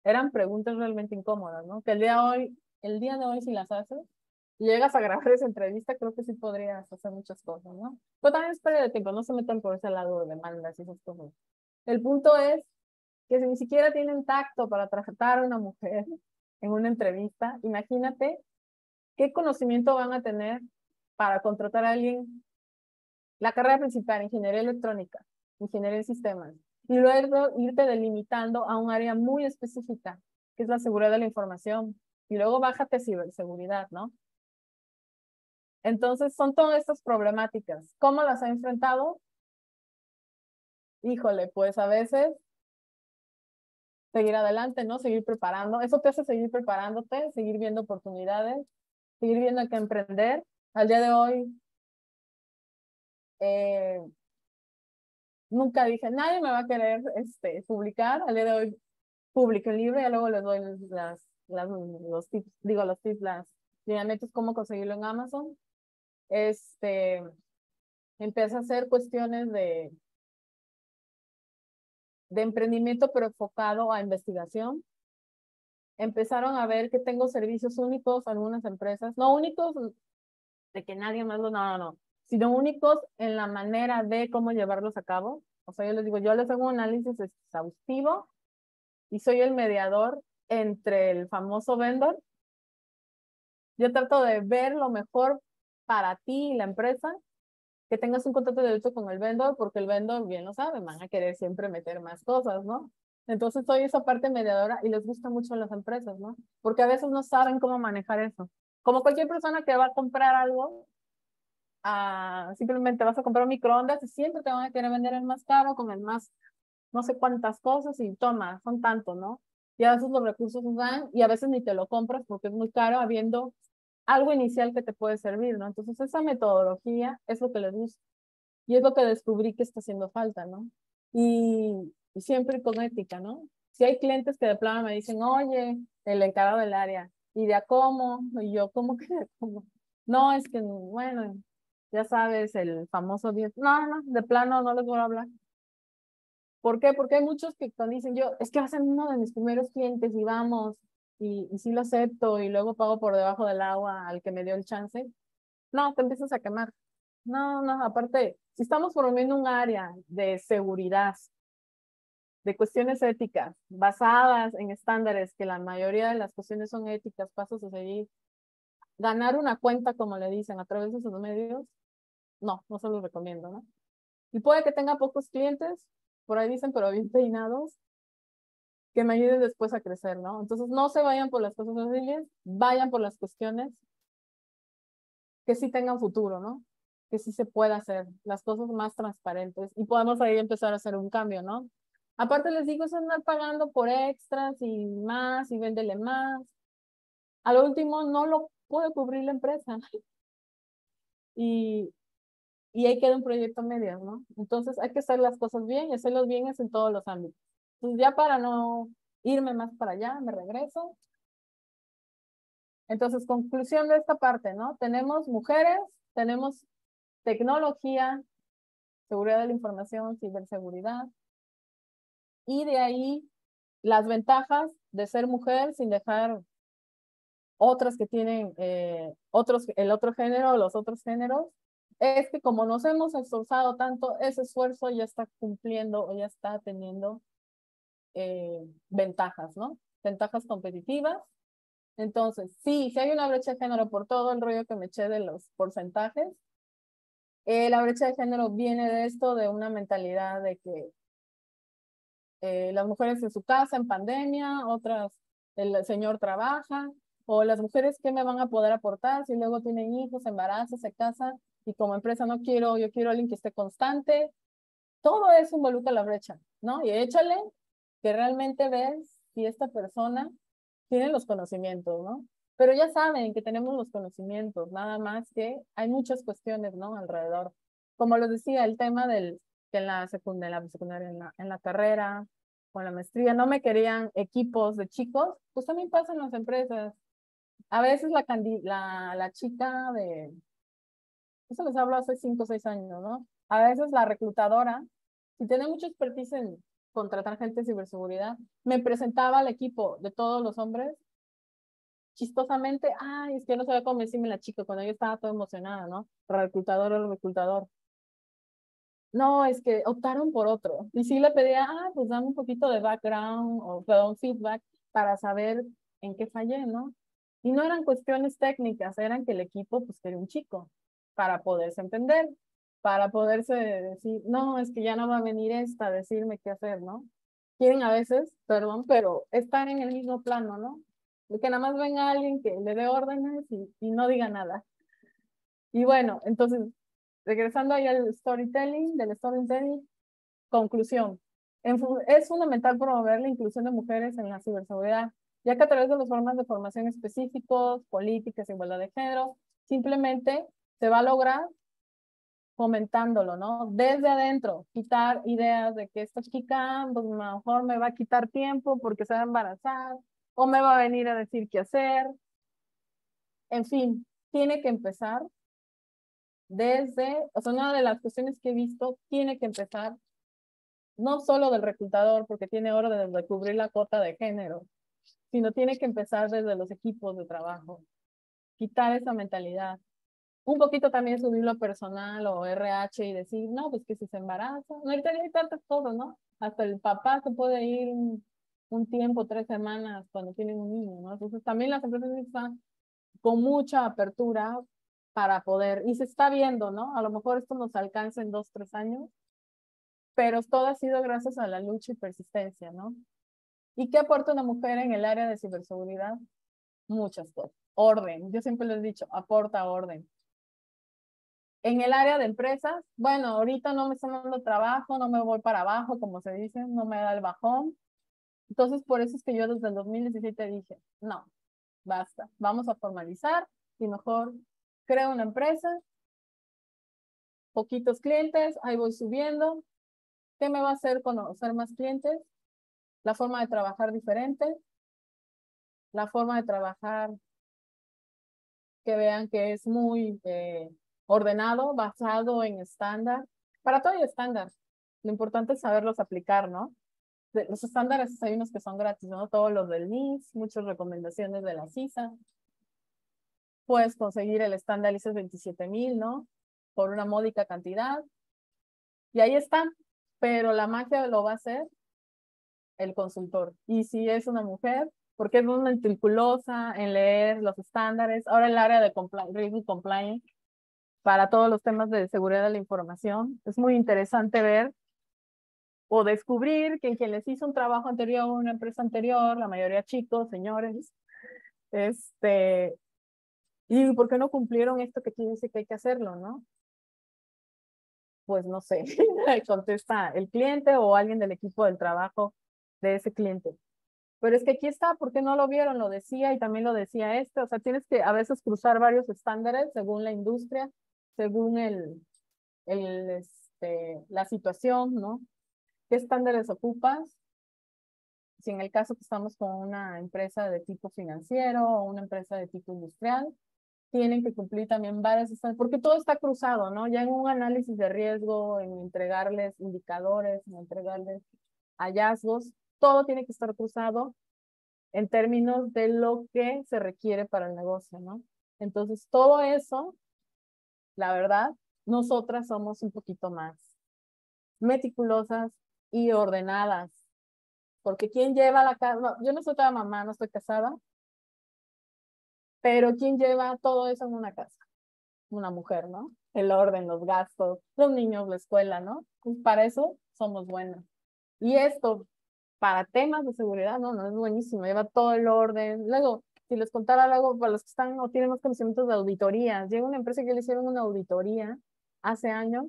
eran preguntas realmente incómodas, ¿no? Que el día de hoy, el día de hoy si las haces, llegas a grabar esa entrevista, creo que sí podrías hacer muchas cosas, ¿no? Pero también es pérdida de tiempo, no se metan por ese lado de demandas y esas cosas. El punto es que si ni siquiera tienen tacto para tratar a una mujer en una entrevista, imagínate qué conocimiento van a tener para contratar a alguien. La carrera principal, ingeniería electrónica, ingeniería en sistemas, y luego irte delimitando a un área muy específica, que es la seguridad de la información, y luego bájate ciberseguridad, ¿no? Entonces, son todas estas problemáticas. ¿Cómo las ha enfrentado? Híjole, pues a veces seguir adelante, ¿no? Seguir preparando. Eso te hace seguir preparándote, seguir viendo oportunidades, seguir viendo qué emprender. Al día de hoy, eh, nunca dije, nadie me va a querer este, publicar. Al día de hoy, publico el libro y luego les doy las, las, los tips, digo los tips, las lineamientos, cómo conseguirlo en Amazon este, empecé a hacer cuestiones de, de emprendimiento, pero enfocado a investigación. Empezaron a ver que tengo servicios únicos algunas empresas, no únicos de que nadie más lo, no, no, no, sino únicos en la manera de cómo llevarlos a cabo. O sea, yo les digo, yo les hago un análisis exhaustivo y soy el mediador entre el famoso vendor. Yo trato de ver lo mejor para ti y la empresa que tengas un contrato directo con el vendor, porque el vendor, bien lo sabe, van a querer siempre meter más cosas, ¿no? Entonces soy esa parte mediadora y les gusta mucho a las empresas, ¿no? Porque a veces no saben cómo manejar eso. Como cualquier persona que va a comprar algo, ah, simplemente vas a comprar un microondas y siempre te van a querer vender el más caro con el más, no sé cuántas cosas y toma, son tanto, ¿no? Y a veces los recursos dan y a veces ni te lo compras porque es muy caro habiendo algo inicial que te puede servir, ¿no? Entonces esa metodología es lo que les gusta y es lo que descubrí que está haciendo falta, ¿no? Y, siempre con ética, ¿no? Si hay clientes que de plano me dicen, oye, el encargado del área, ¿y de a cómo? Y yo, ¿cómo que de cómo? No, es que, bueno, ya sabes, el famoso 10. No, no, de plano no les voy a hablar. ¿Por qué? Porque hay muchos que dicen yo, es que va a ser uno de mis primeros clientes y vamos, y, y sí lo acepto y luego pago por debajo del agua al que me dio el chance, no, te empiezas a quemar. No, no, aparte, si estamos promoviendo un área de seguridad, de cuestiones éticas, basadas en estándares, que la mayoría de las cuestiones son éticas, pasos a seguir, ganar una cuenta, como le dicen, a través de esos medios, no, no se los recomiendo, ¿no? Y puede que tenga pocos clientes, por ahí dicen, pero bien peinados, que me ayuden después a crecer, ¿no? Entonces, no se vayan por las cosas fáciles, vayan por las cuestiones que sí tengan futuro, ¿no? Que sí se pueda hacer, las cosas más transparentes y podemos ahí empezar a hacer un cambio, ¿no? Aparte les digo, es andar pagando por extras y más y véndele más. A lo último no lo puede cubrir la empresa. Y, y ahí queda un proyecto medio, ¿no? Entonces hay que hacer las cosas bien y hacerlos bien es en todos los ámbitos. Pues ya para no irme más para allá, me regreso. Entonces, conclusión de esta parte, ¿no? Tenemos mujeres, tenemos tecnología, seguridad de la información, ciberseguridad. Y de ahí las ventajas de ser mujer sin dejar otras que tienen eh, otros, el otro género, los otros géneros, es que como nos hemos esforzado tanto, ese esfuerzo ya está cumpliendo o ya está teniendo eh, ventajas, ¿no? Ventajas competitivas. Entonces, sí, si hay una brecha de género por todo el rollo que me eché de los porcentajes, eh, la brecha de género viene de esto, de una mentalidad de que eh, las mujeres en su casa en pandemia, otras, el señor trabaja, o las mujeres que me van a poder aportar si luego tienen hijos, embarazos, se casan, y como empresa no quiero, yo quiero alguien que esté constante. Todo eso involucra la brecha, ¿no? Y échale que realmente ves si esta persona tiene los conocimientos, ¿no? Pero ya saben que tenemos los conocimientos, nada más que hay muchas cuestiones, ¿no? Alrededor. Como les decía, el tema del que en la secundaria, la secundaria en la, en la carrera, con la maestría, no me querían equipos de chicos, pues también pasa en las empresas. A veces la, la, la chica de, eso les hablo hace cinco o seis años, ¿no? A veces la reclutadora, si tiene mucha expertise en contratar gente de ciberseguridad, me presentaba al equipo de todos los hombres chistosamente, ay, es que no sabía cómo decirme la chica cuando yo estaba toda emocionada, ¿no? Reclutador o reclutador. No, es que optaron por otro. Y sí le pedía, ah, pues dame un poquito de background o, perdón, feedback para saber en qué fallé, ¿no? Y no eran cuestiones técnicas, eran que el equipo, pues, quería un chico para poderse entender, para poderse decir, no, es que ya no va a venir esta a decirme qué hacer, ¿no? Quieren a veces, perdón, pero estar en el mismo plano, ¿no? Que nada más venga alguien que le dé órdenes y, y no diga nada. Y bueno, entonces regresando ahí al storytelling, del storytelling, conclusión. Es fundamental promover la inclusión de mujeres en la ciberseguridad, ya que a través de las formas de formación específicos, políticas, igualdad de género, simplemente se va a lograr fomentándolo, ¿no? Desde adentro, quitar ideas de que esta chica, pues mejor me va a quitar tiempo porque se va a embarazar, o me va a venir a decir qué hacer. En fin, tiene que empezar desde, o sea, una de las cuestiones que he visto tiene que empezar no solo del reclutador, porque tiene orden de cubrir la cuota de género, sino tiene que empezar desde los equipos de trabajo, quitar esa mentalidad. Un poquito también subirlo personal o RH y decir, no, pues que si se embaraza, no hay tantas cosas, ¿no? Hasta el papá se puede ir un, un tiempo, tres semanas, cuando tienen un niño, ¿no? Entonces también las empresas están con mucha apertura para poder, y se está viendo, ¿no? A lo mejor esto nos alcanza en dos, tres años, pero todo ha sido gracias a la lucha y persistencia, ¿no? ¿Y qué aporta una mujer en el área de ciberseguridad? Muchas cosas. Orden, yo siempre les he dicho, aporta orden. En el área de empresas, bueno, ahorita no me están dando trabajo, no me voy para abajo, como se dice, no me da el bajón. Entonces, por eso es que yo desde el 2017 dije, no, basta, vamos a formalizar y mejor creo una empresa, poquitos clientes, ahí voy subiendo. ¿Qué me va a hacer conocer más clientes? La forma de trabajar diferente, la forma de trabajar que vean que es muy eh, ordenado, basado en estándar. Para todo hay estándar. Lo importante es saberlos aplicar, ¿no? los estándares hay unos que son gratis, ¿no? Todos los del NIS, muchas recomendaciones de la CISA, puedes conseguir el estándar ISO 27000, ¿no? Por una módica cantidad. Y ahí está. Pero la magia lo va a hacer el consultor. Y si es una mujer, porque es muy meticulosa en leer los estándares. Ahora el área de risk compliance para todos los temas de seguridad de la información. Es muy interesante ver o descubrir que en quien les hizo un trabajo anterior, una empresa anterior, la mayoría chicos, señores, este, ¿Y por qué no cumplieron esto que aquí dice que hay que hacerlo, no? Pues no sé, contesta el cliente o alguien del equipo del trabajo de ese cliente. Pero es que aquí está, ¿por qué no lo vieron? Lo decía y también lo decía este. O sea, tienes que a veces cruzar varios estándares según la industria, según el, el, este, la situación, ¿no? ¿Qué estándares ocupas? Si en el caso que estamos con una empresa de tipo financiero o una empresa de tipo industrial, tienen que cumplir también varias porque todo está cruzado, ¿no? Ya en un análisis de riesgo, en entregarles indicadores, en entregarles hallazgos, todo tiene que estar cruzado en términos de lo que se requiere para el negocio, ¿no? Entonces, todo eso, la verdad, nosotras somos un poquito más meticulosas y ordenadas, porque ¿quién lleva la casa? yo no soy toda mamá, no estoy casada, pero ¿quién lleva todo eso en una casa? Una mujer, ¿no? El orden, los gastos, los niños, la escuela, ¿no? Pues para eso somos buenas. Y esto, para temas de seguridad, no, no es buenísimo, lleva todo el orden. Luego, si les contara algo para los que están o tienen más conocimientos de auditorías, llega una empresa que le hicieron una auditoría hace años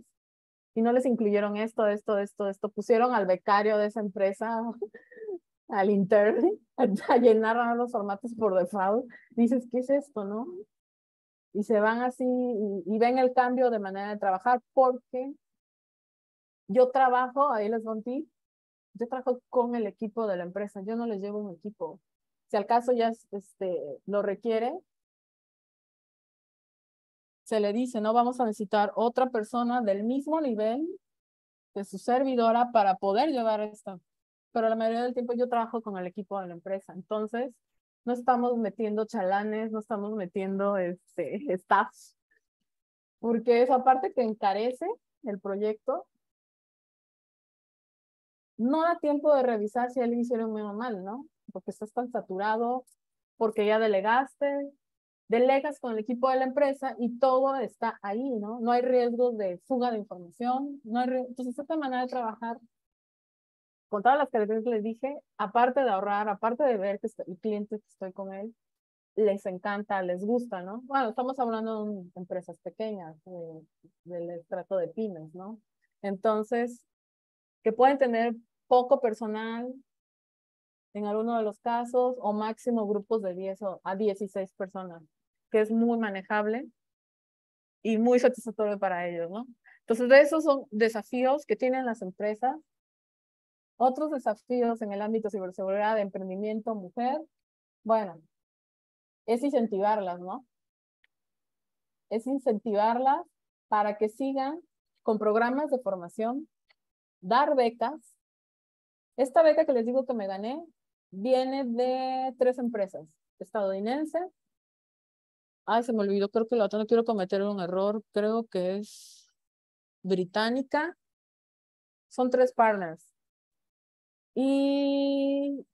y no les incluyeron esto, esto, esto, esto, pusieron al becario de esa empresa al intern a, llenar los formatos por default, dices, ¿qué es esto, no? Y se van así y, ven el cambio de manera de trabajar porque yo trabajo, ahí les doy yo trabajo con el equipo de la empresa, yo no les llevo un equipo. Si al caso ya este, lo requiere, se le dice, no vamos a necesitar otra persona del mismo nivel de su servidora para poder llevar esto pero la mayoría del tiempo yo trabajo con el equipo de la empresa. Entonces, no estamos metiendo chalanes, no estamos metiendo este, staffs, porque esa parte que encarece el proyecto no da tiempo de revisar si alguien hicieron bien o mal, ¿no? Porque estás tan saturado, porque ya delegaste, delegas con el equipo de la empresa y todo está ahí, ¿no? No hay riesgos de fuga de información, no hay entonces esta manera de trabajar con todas las características que les dije, aparte de ahorrar, aparte de ver que el cliente que estoy con él, les encanta, les gusta, ¿no? Bueno, estamos hablando de empresas pequeñas, del estrato de pymes, ¿no? Entonces, que pueden tener poco personal en alguno de los casos o máximo grupos de 10 o a 16 personas, que es muy manejable y muy satisfactorio para ellos, ¿no? Entonces, esos son desafíos que tienen las empresas otros desafíos en el ámbito de ciberseguridad, de emprendimiento, mujer, bueno, es incentivarlas, ¿no? Es incentivarlas para que sigan con programas de formación, dar becas. Esta beca que les digo que me gané viene de tres empresas estadounidenses. Ay, se me olvidó, creo que la otra no quiero cometer un error, creo que es británica. Son tres partners. Y,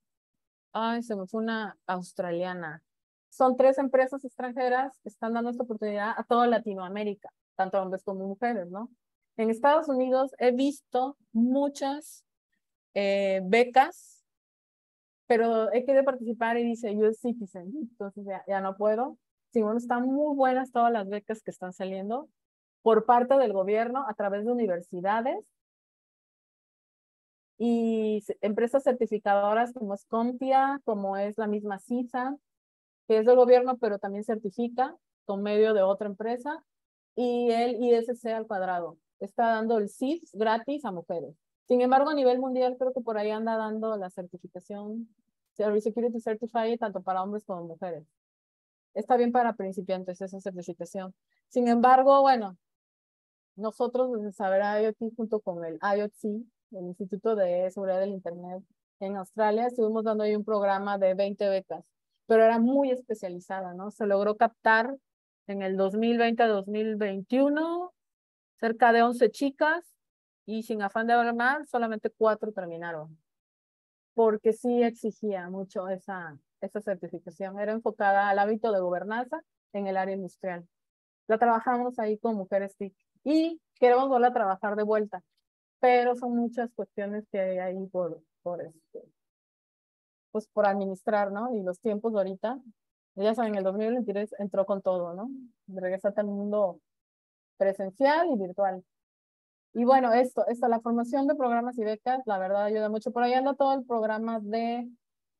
ay, se me fue una australiana. Son tres empresas extranjeras que están dando esta oportunidad a toda Latinoamérica, tanto hombres como mujeres, ¿no? En Estados Unidos he visto muchas eh, becas, pero he querido participar y dice US Citizen, entonces ya, ya no puedo. Sí, bueno, están muy buenas todas las becas que están saliendo por parte del gobierno a través de universidades y empresas certificadoras como es Compia, como es la misma CISA, que es del gobierno, pero también certifica con medio de otra empresa, y el ISC al cuadrado. Está dando el CIS gratis a mujeres. Sin embargo, a nivel mundial, creo que por ahí anda dando la certificación Security Certified tanto para hombres como mujeres. Está bien para principiantes esa certificación. Sin embargo, bueno, nosotros desde Saber IoT junto con el IoT el Instituto de Seguridad del Internet en Australia, estuvimos dando ahí un programa de 20 becas, pero era muy especializada, ¿no? Se logró captar en el 2020-2021 cerca de 11 chicas y sin afán de hablar más, solamente cuatro terminaron, porque sí exigía mucho esa, esa certificación. Era enfocada al hábito de gobernanza en el área industrial. La trabajamos ahí con mujeres TIC y queremos volver a trabajar de vuelta pero son muchas cuestiones que hay ahí por, por este, pues por administrar, ¿no? Y los tiempos de ahorita, ya saben, el 2023 entró con todo, ¿no? Regresate al mundo presencial y virtual. Y bueno, esto, esto, la formación de programas y becas, la verdad ayuda mucho. Por ahí anda todo el programa de,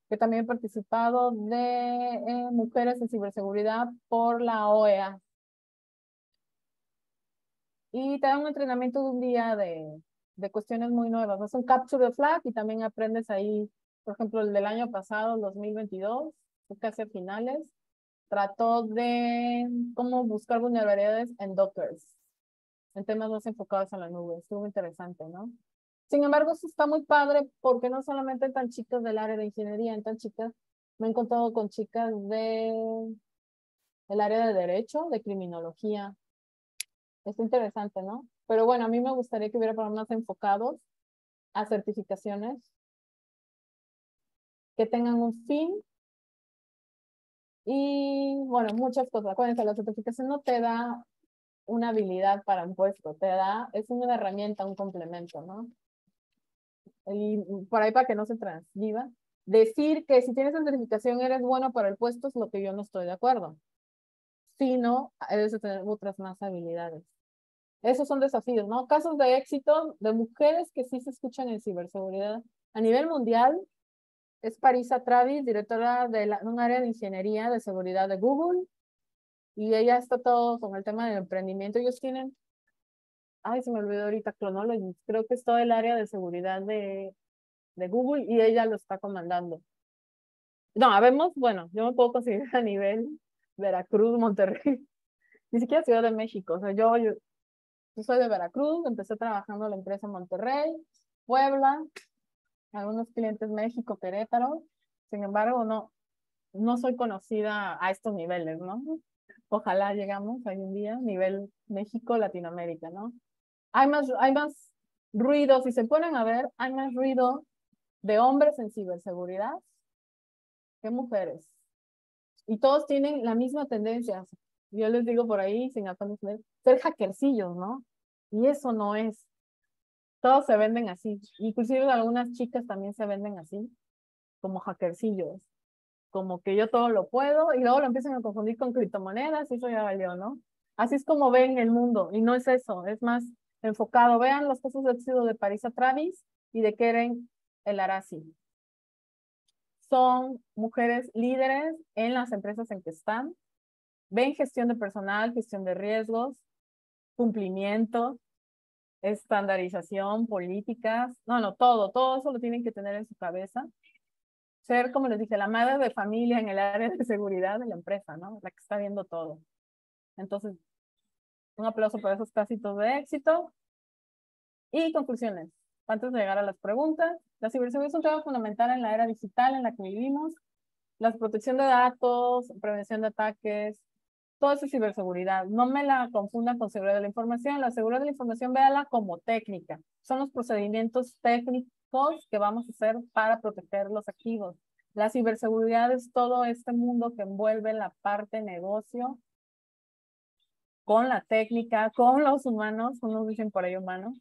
que también he participado, de eh, mujeres en ciberseguridad por la OEA. Y te da un entrenamiento de un día de, de cuestiones muy nuevas. Es un capture the flag y también aprendes ahí, por ejemplo, el del año pasado, el 2022, casi a finales, trató de cómo buscar vulnerabilidades en Dockers, en temas más enfocados a la nube. Estuvo interesante, ¿no? Sin embargo, eso está muy padre porque no solamente tan chicas del área de ingeniería, en tan chicas, me he encontrado con chicas de el área de derecho, de criminología. Es interesante, ¿no? Pero bueno, a mí me gustaría que hubiera programas enfocados a certificaciones que tengan un fin y bueno, muchas cosas. Acuérdense, la certificación no te da una habilidad para un puesto, te da, es una herramienta, un complemento, ¿no? Y por ahí para que no se transviva. Decir que si tienes certificación eres bueno para el puesto es lo que yo no estoy de acuerdo. Si no, debes tener otras más habilidades. Esos son desafíos, ¿no? Casos de éxito de mujeres que sí se escuchan en ciberseguridad. A nivel mundial, es Parisa Travis, directora de un área de ingeniería de seguridad de Google. Y ella está todo con el tema del emprendimiento. Ellos tienen, ay, se me olvidó ahorita, Chronology. Creo que es todo el área de seguridad de, de Google y ella lo está comandando. No, habemos, bueno, yo me puedo conseguir a nivel Veracruz, Monterrey, ni siquiera Ciudad de México. O sea, yo, yo soy de Veracruz, empecé trabajando en la empresa Monterrey, Puebla, algunos clientes México, Querétaro. Sin embargo, no, no soy conocida a estos niveles, ¿no? Ojalá llegamos un día, nivel México, Latinoamérica, ¿no? Hay más, hay más ruido, si se ponen a ver, hay más ruido de hombres en ciberseguridad que mujeres. Y todos tienen la misma tendencia. Yo les digo por ahí, sin afán ser hackercillos, ¿no? Y eso no es. Todos se venden así. Inclusive algunas chicas también se venden así, como hackercillos. Como que yo todo lo puedo y luego lo empiezan a confundir con criptomonedas y eso ya valió, ¿no? Así es como ven el mundo y no es eso, es más enfocado. Vean los casos de éxito de Parisa Travis y de Keren El Arasi. Son mujeres líderes en las empresas en que están. Ven gestión de personal, gestión de riesgos, cumplimiento, estandarización, políticas, no, no, todo, todo eso lo tienen que tener en su cabeza. Ser, como les dije, la madre de familia en el área de seguridad de la empresa, ¿no? La que está viendo todo. Entonces, un aplauso por esos casitos de éxito. Y conclusiones. Antes de llegar a las preguntas, la ciberseguridad es un tema fundamental en la era digital en la que vivimos. La protección de datos, prevención de ataques, todo eso es ciberseguridad. No me la confunda con seguridad de la información. La seguridad de la información, véala como técnica. Son los procedimientos técnicos que vamos a hacer para proteger los activos. La ciberseguridad es todo este mundo que envuelve la parte negocio con la técnica, con los humanos, unos dicen por ahí humanos,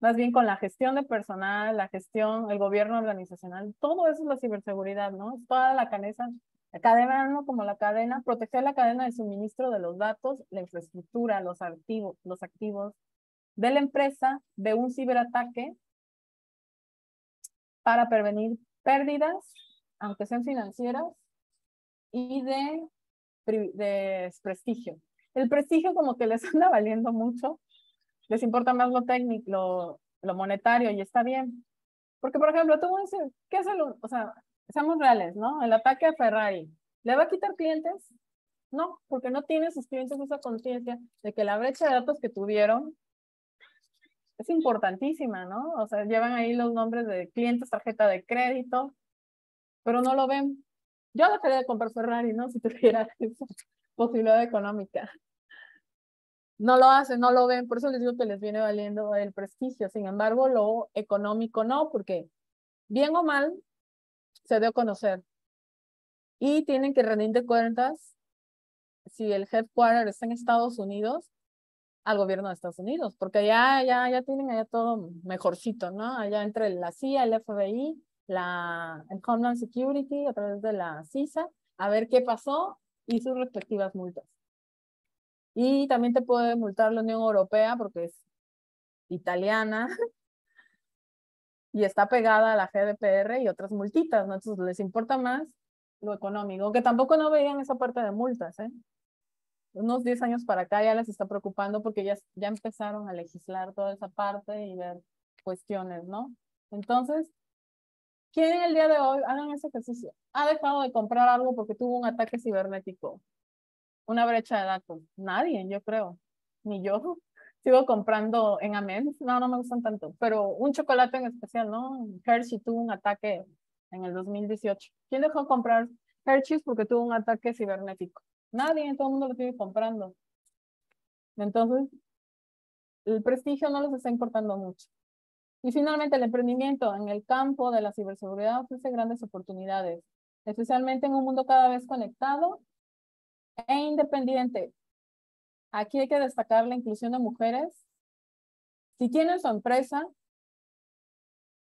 más bien con la gestión de personal, la gestión, el gobierno organizacional, todo eso es la ciberseguridad, ¿no? Es toda la canesa la cadena, ¿no? como la cadena, proteger la cadena de suministro de los datos, la infraestructura, los activos, los activos de la empresa de un ciberataque para prevenir pérdidas, aunque sean financieras, y de, de prestigio. El prestigio como que les anda valiendo mucho, les importa más lo técnico, lo, monetario, y está bien. Porque, por ejemplo, tú vas a ¿qué es el, o sea, seamos reales, ¿no? El ataque a Ferrari, ¿le va a quitar clientes? No, porque no tiene sus clientes esa conciencia de que la brecha de datos que tuvieron es importantísima, ¿no? O sea, llevan ahí los nombres de clientes, tarjeta de crédito, pero no lo ven. Yo dejaría de comprar Ferrari, ¿no? Si tuviera esa posibilidad económica. No lo hacen, no lo ven, por eso les digo que les viene valiendo el prestigio. Sin embargo, lo económico no, porque bien o mal, se dio a conocer. Y tienen que rendir de cuentas si el headquarter está en Estados Unidos al gobierno de Estados Unidos, porque allá ya, ya tienen allá todo mejorcito, ¿no? Allá entre la CIA, el FBI, la, el Homeland Security, a través de la CISA, a ver qué pasó y sus respectivas multas. Y también te puede multar la Unión Europea porque es italiana y está pegada a la GDPR y otras multitas, ¿no? Entonces les importa más lo económico, que tampoco no veían esa parte de multas, ¿eh? Unos 10 años para acá ya les está preocupando porque ya, ya empezaron a legislar toda esa parte y ver cuestiones, ¿no? Entonces, ¿quién el día de hoy, hagan ese ejercicio, ha dejado de comprar algo porque tuvo un ataque cibernético? Una brecha de datos. Nadie, yo creo. Ni yo sigo comprando en Amen, no, no me gustan tanto, pero un chocolate en especial, ¿no? Hershey tuvo un ataque en el 2018. ¿Quién dejó de comprar Hershey's porque tuvo un ataque cibernético? Nadie, todo el mundo lo sigue comprando. Entonces, el prestigio no les está importando mucho. Y finalmente, el emprendimiento en el campo de la ciberseguridad ofrece grandes oportunidades, especialmente en un mundo cada vez conectado e independiente. Aquí hay que destacar la inclusión de mujeres. Si tienen su empresa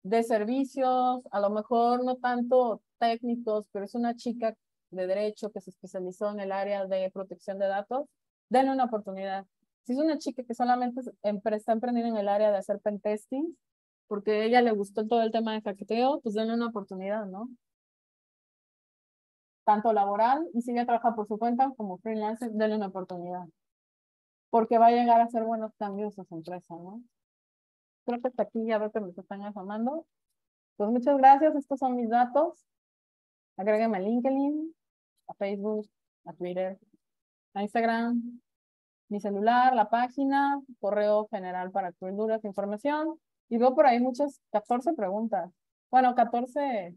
de servicios, a lo mejor no tanto técnicos, pero es una chica de derecho que se especializó en el área de protección de datos, denle una oportunidad. Si es una chica que solamente está emprendiendo en el área de hacer pentesting, porque a ella le gustó todo el tema de hackeoteo, pues denle una oportunidad, ¿no? Tanto laboral y si ella trabaja por su cuenta como freelancer, denle una oportunidad porque va a llegar a hacer buenos cambios a su empresa, ¿no? Creo que hasta aquí ya veo que me están llamando. Pues muchas gracias, estos son mis datos. Agrégueme a LinkedIn, a Facebook, a Twitter, a Instagram, mi celular, la página, correo general para dudas información. Y veo por ahí muchas, 14 preguntas. Bueno, 14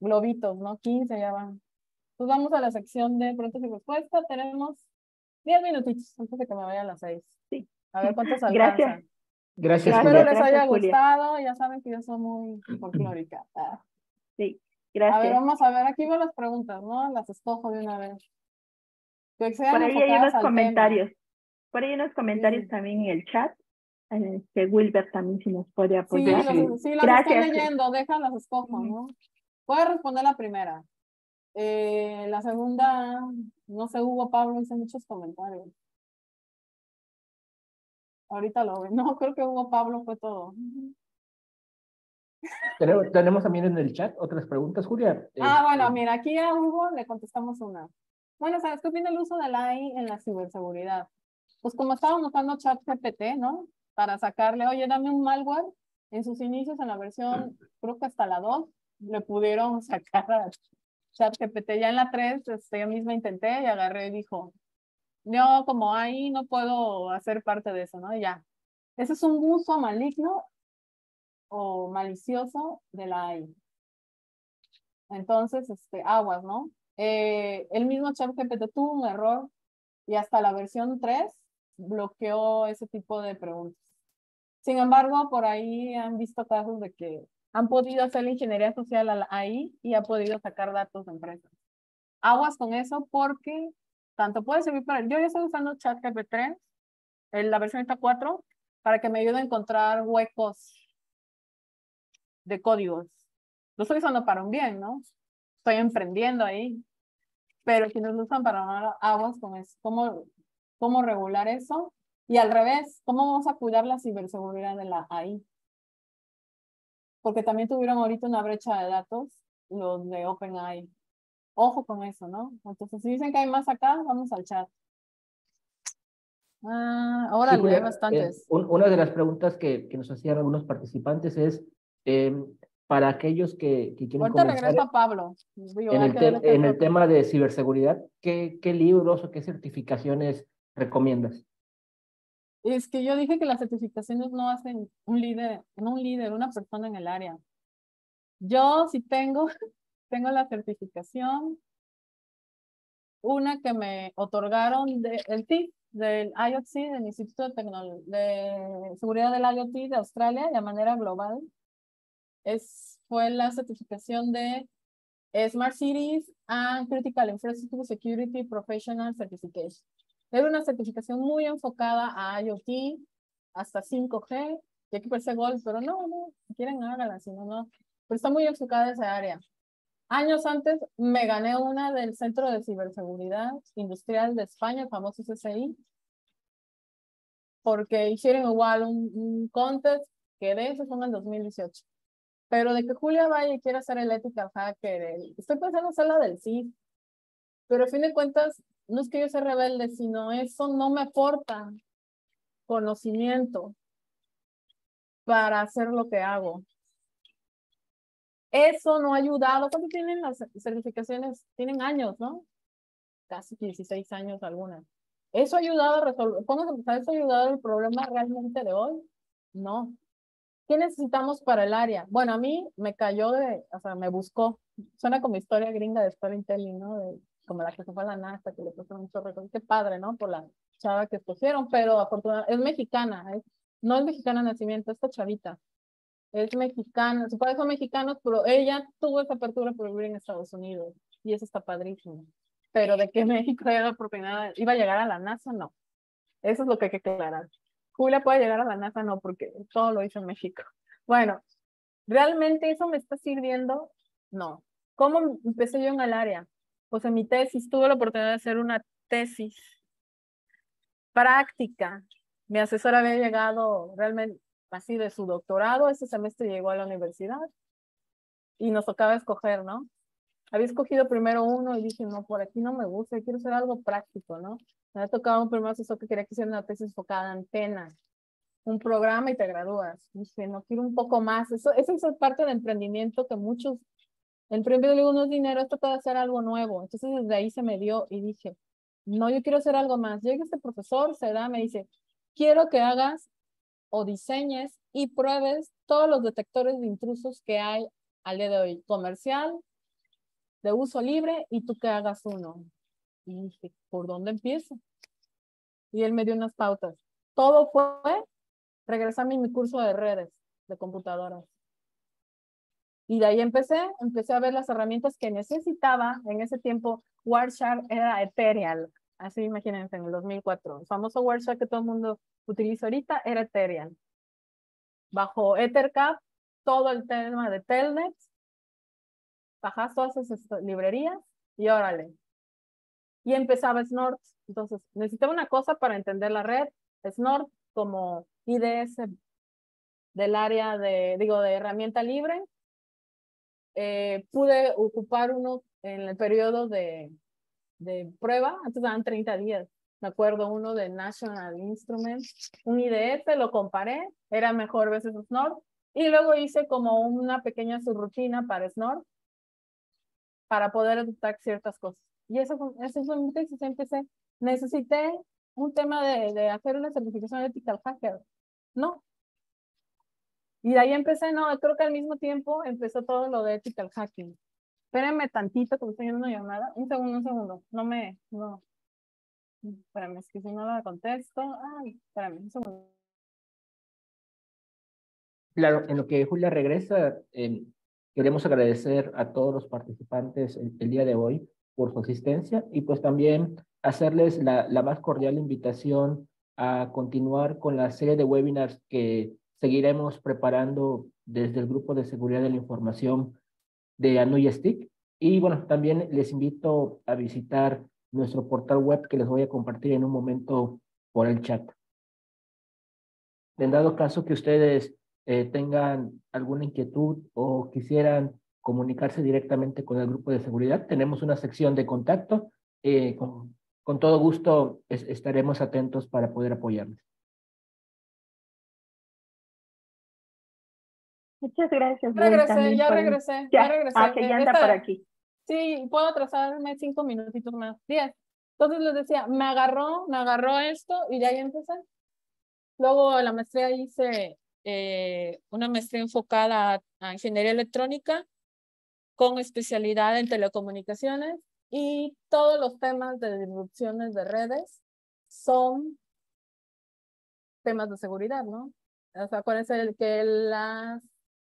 globitos, ¿no? 15 ya van. Pues vamos a la sección de preguntas y respuestas. Tenemos 10 minutitos antes de que me vaya a las 6. Sí. A ver cuántos alcanzan. Gracias. Gracias, Espero Julia. les haya Gracias, Julia. gustado. Ya saben que yo soy muy folclórica. Ah. Sí, A ver, gracias. vamos a ver. Aquí van las preguntas, ¿no? Las escojo de una vez. Que Por ahí hay unos tema. comentarios. Por ahí hay unos comentarios Sí. también en el chat. eh, que Wilber también si nos puede Sí, apoyar. los, Sí. sí, las Gracias. estoy leyendo, déjalas escojo, ¿no? Voy a responder la primera. Eh, la segunda, no sé, Hugo Pablo hizo muchos comentarios. Ahorita lo ven. No, creo que Hugo Pablo fue todo. Tenemos, tenemos también en el chat otras preguntas, Julia. Ah, bueno, Este, mira, aquí a Hugo le contestamos una. Bueno, ¿sabes qué opina el uso de la AI en la ciberseguridad? Pues como estábamos usando ChatGPT, ¿no? Para sacarle, oye, dame un malware. En sus inicios, en la versión, creo que hasta la 2, le pudieron sacar a ChatGPT. Ya en la 3, este, yo misma intenté y agarré y dijo, yo como AI no puedo hacer parte de eso, ¿no? Y ya. Ese es un uso maligno malicioso de la AI. Entonces, este, aguas, ¿no? Eh, el mismo ChatGPT tuvo un error y hasta la versión 3 bloqueó ese tipo de preguntas. Sin embargo, por ahí han visto casos de que han podido hacer la ingeniería social a la AI y ha podido sacar datos de empresas. Aguas con eso porque tanto puede servir para... Yo ya estoy usando ChatGPT 3, en la versión esta 4, para que me ayude a encontrar huecos de códigos. Lo estoy usando para un bien, ¿no? Estoy emprendiendo ahí. Pero quienes lo usan para ganar aguas ¿cómo, cómo regular eso? Y al revés, ¿cómo vamos a cuidar la ciberseguridad de la AI? Porque también tuvieron ahorita una brecha de datos, los de OpenAI. Ojo con eso, ¿no? Entonces, si dicen que hay más acá, vamos al chat. Ah, ahora sí, hay eh, bastantes. un- una de las preguntas que, que nos hacían algunos participantes es, em, para aquellos que, que quieren Ahorita comenzar regreso a Pablo. Digo, en el, te- en el tema de ciberseguridad, ¿qué, qué libros o qué certificaciones recomiendas? Es que yo dije que las certificaciones no hacen un líder, no un líder, una persona en el área. Yo sí tengo, tengo la certificación, una que me otorgaron de, el TIC, del IoT, del Instituto de, Tecnol- de Seguridad del IoT de Australia, de manera global. Es, fue la certificación de Smart Cities and Critical Infrastructure Security Professional Certification. Era una certificación muy enfocada a IoT, hasta 5G, y aquí parece Gold, pero no, no, si quieren háganla, si no, no. Pero está muy enfocada esa área. Años antes me gané una del Centro de Ciberseguridad Industrial de España, el famoso CCI, porque hicieron igual un, contest que de eso fue en el 2018. Pero de que Julia vaya y quiera hacer el ethical hacker, el- estoy pensando hacer la del CIS, pero a fin de cuentas, no es que yo sea rebelde, sino eso no me aporta conocimiento para hacer lo que hago. Eso no ha ayudado. ¿Cuánto tienen las certificaciones? Tienen años, ¿no? Casi 16 años algunas. ¿Eso ha ayudado a resolver? ¿Cómo se ¿Eso ha ayudado el problema realmente de hoy? No. ¿Qué necesitamos para el área? Bueno, a mí me cayó de, o sea, me buscó. Suena como historia gringa de storytelling, ¿no? De, como la que se fue a la NASA, que le puso un chorro. Qué padre, ¿no? Por la chava que escogieron, pero afortunadamente es mexicana, es- no es mexicana de nacimiento, esta chavita. Es mexicana, sus padres son mexicanos, pero ella tuvo esa apertura por vivir en Estados Unidos y eso está padrísimo. Pero de que México haya la oportunidad, iba a llegar a la NASA, no. Eso es lo que hay que aclarar. Julia puede llegar a la NASA, no, porque todo lo hizo en México. Bueno, ¿realmente eso me está sirviendo? No. ¿Cómo empecé yo en el área? Pues en mi tesis tuve la oportunidad de hacer una tesis práctica. Mi asesora había llegado realmente así de su doctorado, ese semestre llegó a la universidad y nos tocaba escoger, ¿no? Había escogido primero uno y dije, no, por aquí no me gusta, quiero hacer algo práctico, ¿no? Me había tocado un primer asesor que quería que hiciera una tesis enfocada en antenas, un programa y te gradúas. Dije, no, quiero un poco más. Eso, eso es parte del emprendimiento que muchos, el primero digo, no es dinero, esto puede hacer algo nuevo. Entonces desde ahí se me dio y dije, no, yo quiero hacer algo más. Llega este profesor, se da, me dice, quiero que hagas o diseñes y pruebes todos los detectores de intrusos que hay al día de hoy, comercial, de uso libre y tú que hagas uno. Y dije, ¿por dónde empiezo? Y él me dio unas pautas. Todo fue regresarme a mi curso de redes, de computadoras. Y de ahí empecé, empecé a ver las herramientas que necesitaba. En ese tiempo, Wireshark era Ethereal. Así imagínense, en el 2004. El famoso Wireshark que todo el mundo utiliza ahorita era Ethereal. Bajo EtherCap, todo el tema de Telnet, bajas todas esas librerías y órale. Y empezaba Snort. Entonces, necesitaba una cosa para entender la red. Snort como IDS del área de, digo, de herramienta libre. Eh, pude ocupar uno en el periodo de, de prueba, antes daban 30 días. Me acuerdo uno de National Instruments, un IDS, lo comparé, era mejor veces Snort. Y luego hice como una pequeña subrutina para Snort para poder adoptar ciertas cosas. Y eso, eso fue mi tesis. Empecé, necesité un tema de, de hacer una certificación de ethical hacker. No. Y de ahí empecé, no, creo que al mismo tiempo empezó todo lo de ethical hacking. Espérenme tantito que estoy una llamada. Un segundo, un segundo. No me, no. Espérame, es que si no la contesto. Ay, espérame, un segundo. Claro, en lo que Julia regresa, eh, queremos agradecer a todos los participantes el, el, día de hoy por su asistencia y pues también hacerles la, la más cordial invitación a continuar con la serie de webinars que seguiremos preparando desde el grupo de seguridad de la información de Anuystick. Y bueno, también les invito a visitar nuestro portal web que les voy a compartir en un momento por el chat. En dado caso que ustedes eh, tengan alguna inquietud o quisieran comunicarse directamente con el grupo de seguridad, tenemos una sección de contacto. Eh, con, con, todo gusto es, estaremos atentos para poder apoyarles. Muchas gracias. Regresé, ya regresé, ya, ya regresé. Ah, que ya anda Esta- por aquí. Sí, puedo atrasarme cinco minutitos más, diez. Entonces les decía, me agarró, me agarró esto y de ahí empecé. Luego la maestría hice eh, una maestría enfocada a, ingeniería electrónica con especialidad en telecomunicaciones y todos los temas de disrupciones de redes son temas de seguridad, ¿no? O sea, acuérdense que la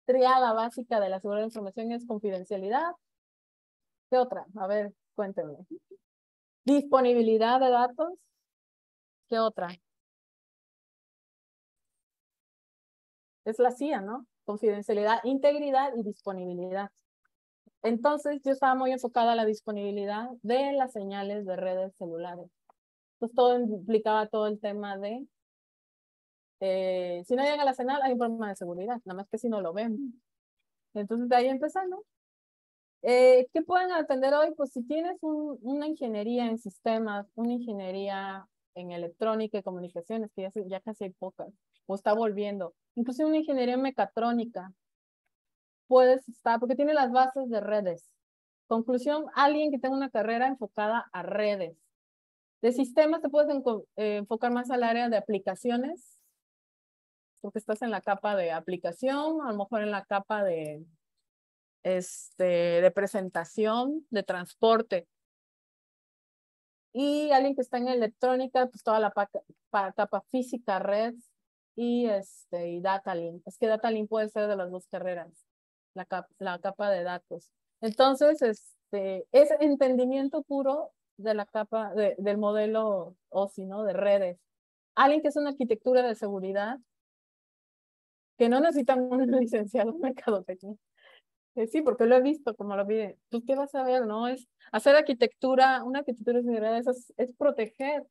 triada básica de la seguridad de información es confidencialidad, ¿Qué otra? A ver, cuéntenme. Disponibilidad de datos. ¿Qué otra? Es la CIA, ¿no? Confidencialidad, integridad y disponibilidad. Entonces, yo estaba muy enfocada a la disponibilidad de las señales de redes celulares. Entonces, todo implicaba todo el tema de, eh, si no llega la señal, hay un problema de seguridad, nada más que si no lo vemos. Entonces, de ahí empezando. Eh, ¿Qué pueden atender hoy? Pues si tienes un, una ingeniería en sistemas, una ingeniería en electrónica y comunicaciones, que ya, ya casi hay pocas, o está volviendo, incluso una ingeniería en mecatrónica, puedes estar, porque tiene las bases de redes. Conclusión, alguien que tenga una carrera enfocada a redes. De sistemas te puedes eh, enfocar más al área de aplicaciones, porque estás en la capa de aplicación, a lo mejor en la capa de, este, de presentación, de transporte. Y alguien que está en electrónica, pues toda la pa- pa- capa física, red y, este, y data link. Es que data link puede ser de las dos carreras, la, cap- la capa de datos. Entonces, este, es entendimiento puro de la capa, de- del modelo OSI, ¿no? De redes. Alguien que es una arquitectura de seguridad, que no necesitan un licenciado en mercadotecnia. Eh, Sí, porque lo he visto, como lo vi. ¿Tú qué vas a ver, no? Es hacer arquitectura, una arquitectura de seguridad es, es proteger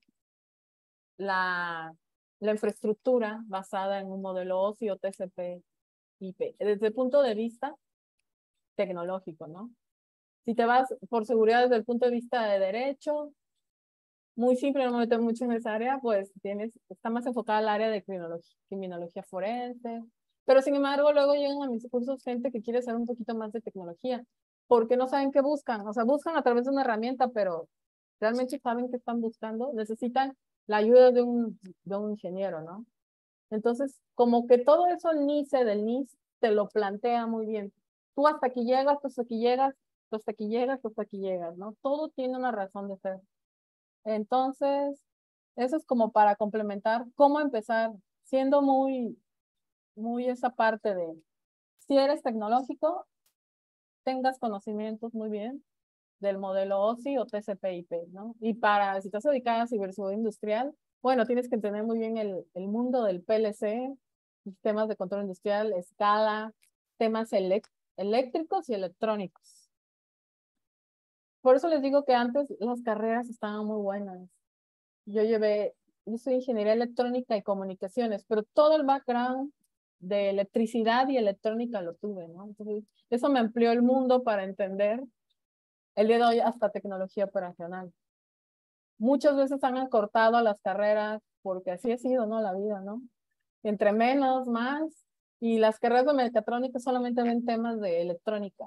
la, la infraestructura basada en un modelo OSI o TCP IP, desde el punto de vista tecnológico, ¿no? Si te vas por seguridad desde el punto de vista de derecho, muy simple, no me meto mucho en esa área, pues tienes, está más enfocada al área de criminología, criminología forense, pero sin embargo, luego llegan a mis cursos gente que quiere saber un poquito más de tecnología, porque no saben qué buscan. O sea, buscan a través de una herramienta, pero realmente saben qué están buscando. Necesitan la ayuda de un, de un ingeniero, ¿no? Entonces, como que todo eso NICE del NIS te lo plantea muy bien. Tú hasta aquí llegas, tú hasta aquí llegas, hasta aquí llegas, hasta aquí llegas, ¿no? Todo tiene una razón de ser. Entonces, eso es como para complementar cómo empezar, siendo muy, muy esa parte de, si eres tecnológico, tengas conocimientos muy bien del modelo OSI o TCP/IP, ¿no? Y para, si estás dedicada a ciberseguridad industrial, bueno, tienes que entender muy bien el, el mundo del PLC, sistemas de control industrial, escala, temas eléctricos y electrónicos. Por eso les digo que antes las carreras estaban muy buenas. Yo llevé, yo soy ingeniería electrónica y comunicaciones, pero todo el background de electricidad y electrónica lo tuve, ¿no? Entonces, eso me amplió el mundo para entender el día de hoy hasta tecnología operacional. Muchas veces han acortado las carreras porque así ha sido, ¿no? La vida, ¿no? Entre menos, más. Y las carreras de mecatrónica solamente ven temas de electrónica.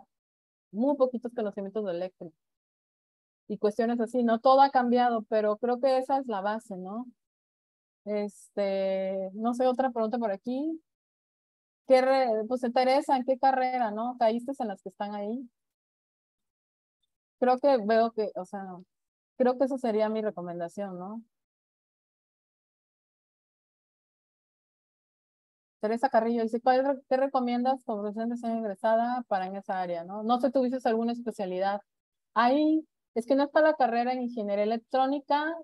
Muy poquitos conocimientos de eléctrica. Y cuestiones así, ¿no? Todo ha cambiado, pero creo que esa es la base, ¿no? Este, no sé, otra pregunta por aquí. ¿Qué pues en qué carrera, no? ¿Caíste en las que están ahí? Creo que veo que, o sea, creo que esa sería mi recomendación, ¿no? Teresa Carrillo dice, ¿qué recomiendas como profesión de ingresada para en esa área? No, no sé, ¿tuviste alguna especialidad? Ahí, es que no está la carrera en ingeniería electrónica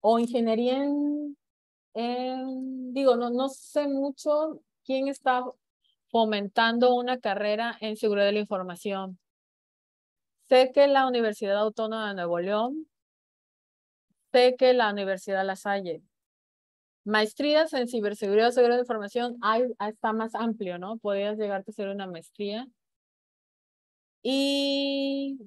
o ingeniería en, digo, no, no sé mucho quién está fomentando una carrera en seguridad de la información. Sé que la Universidad Autónoma de Nuevo León, sé que la Universidad La Salle, Maestrías en ciberseguridad seguridad de información hay, está más amplio, ¿no? Podrías llegarte a hacer una maestría. Y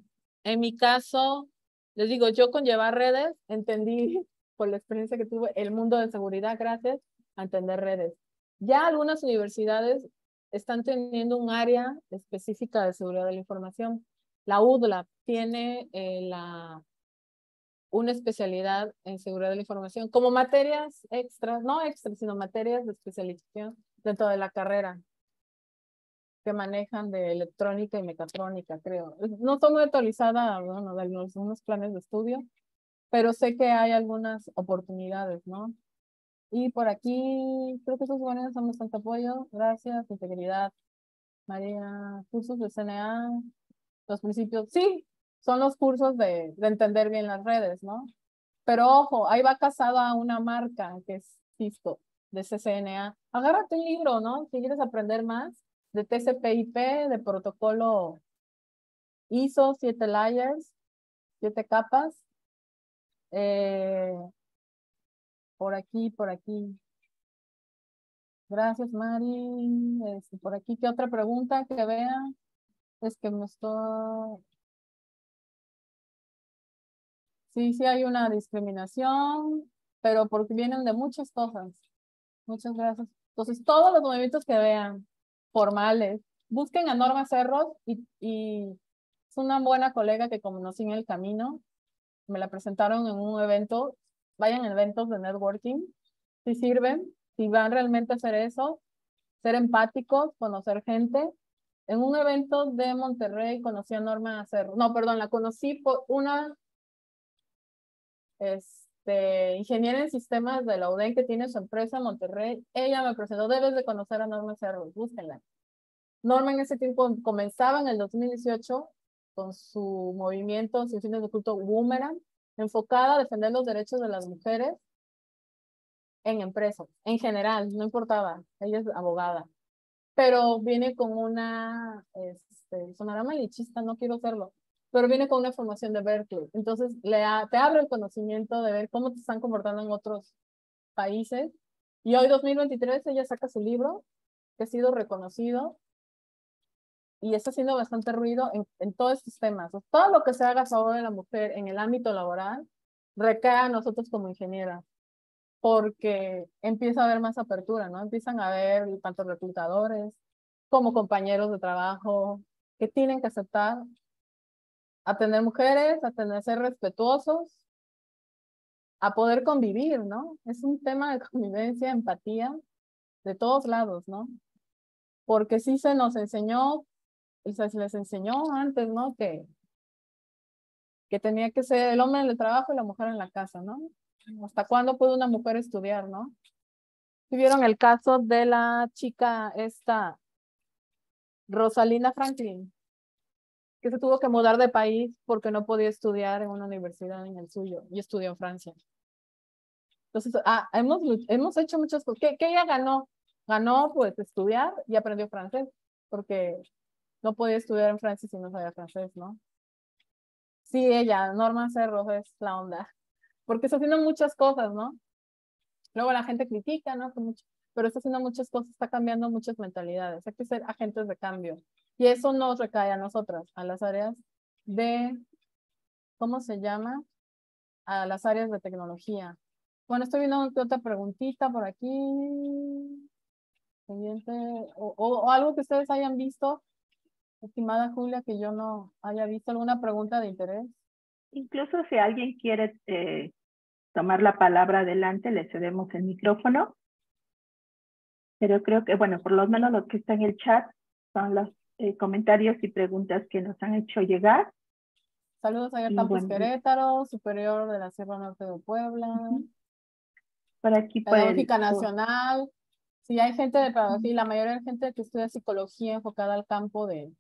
en mi caso, les digo, yo con llevar redes entendí por la experiencia que tuve el mundo de seguridad gracias a entender redes. Ya algunas universidades están teniendo un área específica de seguridad de la información. La UDLA tiene eh, la una especialidad en seguridad de la información, como materias extras, no extras, sino materias de especialización dentro de la carrera que manejan de electrónica y mecatrónica, creo. No estoy muy actualizada, bueno, de algunos planes de estudio, pero sé que hay algunas oportunidades, ¿no? Y por aquí, creo que esos jóvenes son bastante apoyo. Gracias, integridad. María, cursos de CNA, los principios. Sí, son los cursos de, de entender bien las redes, ¿no? Pero ojo, ahí va casado a una marca que es Cisco, de CCNA. Agárrate un libro, ¿no? Si quieres aprender más de TCP/IP, de protocolo ISO, 7 layers, 7 capas. Eh, por aquí, por aquí. Gracias, Mari. Este, por aquí, ¿qué otra pregunta que vean? Es que me estoy... Sí, sí hay una discriminación, pero porque vienen de muchas cosas. Muchas gracias. Entonces, todos los movimientos que vean formales, busquen a Norma Cerros y, y es una buena colega que conocí en el camino. Me la presentaron en un evento. Vayan a eventos de networking. Si sirven, si van realmente a hacer eso, ser empáticos, conocer gente. En un evento de Monterrey conocí a Norma Cerros. No, perdón, la conocí por una este, ingeniera en sistemas de la UDEN que tiene su empresa en Monterrey. Ella me presentó, debes de conocer a Norma Cerro, búsquenla. Norma en ese tiempo comenzaba en el 2018 con su movimiento sin fines de culto Boomerang, enfocada a defender los derechos de las mujeres en empresas, en general, no importaba, ella es abogada, pero viene con una, este, sonará malichista, no quiero hacerlo, pero viene con una formación de Berkeley. Entonces, le te abre el conocimiento de ver cómo te están comportando en otros países. Y hoy, 2023, ella saca su libro, que ha sido reconocido y está haciendo bastante ruido en, en todos estos temas. todo lo que se haga a favor de la mujer en el ámbito laboral recae a nosotros como ingenieras, porque empieza a haber más apertura, ¿no? Empiezan a haber tanto reclutadores como compañeros de trabajo que tienen que aceptar a tener mujeres, a tener ser respetuosos, a poder convivir, ¿no? Es un tema de convivencia, empatía, de todos lados, ¿no? Porque sí se nos enseñó se les enseñó antes, ¿no? Que, que tenía que ser el hombre en el trabajo y la mujer en la casa, ¿no? ¿Hasta cuándo puede una mujer estudiar, no? vieron el caso de la chica esta, Rosalina Franklin, que se tuvo que mudar de país porque no podía estudiar en una universidad en el suyo y estudió en Francia. Entonces, ah, hemos, hemos hecho muchas cosas. ¿Qué, ¿Qué ella ganó? Ganó pues estudiar y aprendió francés porque no podía estudiar en Francia si no sabía francés, ¿no? Sí, ella, Norma Cerro es la onda, porque está haciendo muchas cosas, ¿no? Luego la gente critica, ¿no? Pero está haciendo muchas cosas, está cambiando muchas mentalidades. Hay que ser agentes de cambio. Y eso nos recae a nosotras, a las áreas de, ¿cómo se llama? A las áreas de tecnología. Bueno, estoy viendo otra preguntita por aquí. Siguiente. o algo que ustedes hayan visto Estimada Julia, que yo no haya visto alguna pregunta de interés. Incluso si alguien quiere eh, tomar la palabra adelante, le cedemos el micrófono. Pero creo que, bueno, por lo menos lo que está en el chat son los eh, comentarios y preguntas que nos han hecho llegar. Saludos a Campos Querétaro, Superior de la Sierra Norte de Puebla. Por aquí, Pedagógica Nacional. Sí, hay gente de pedagogía, la mayoría de gente que estudia psicología enfocada al campo de,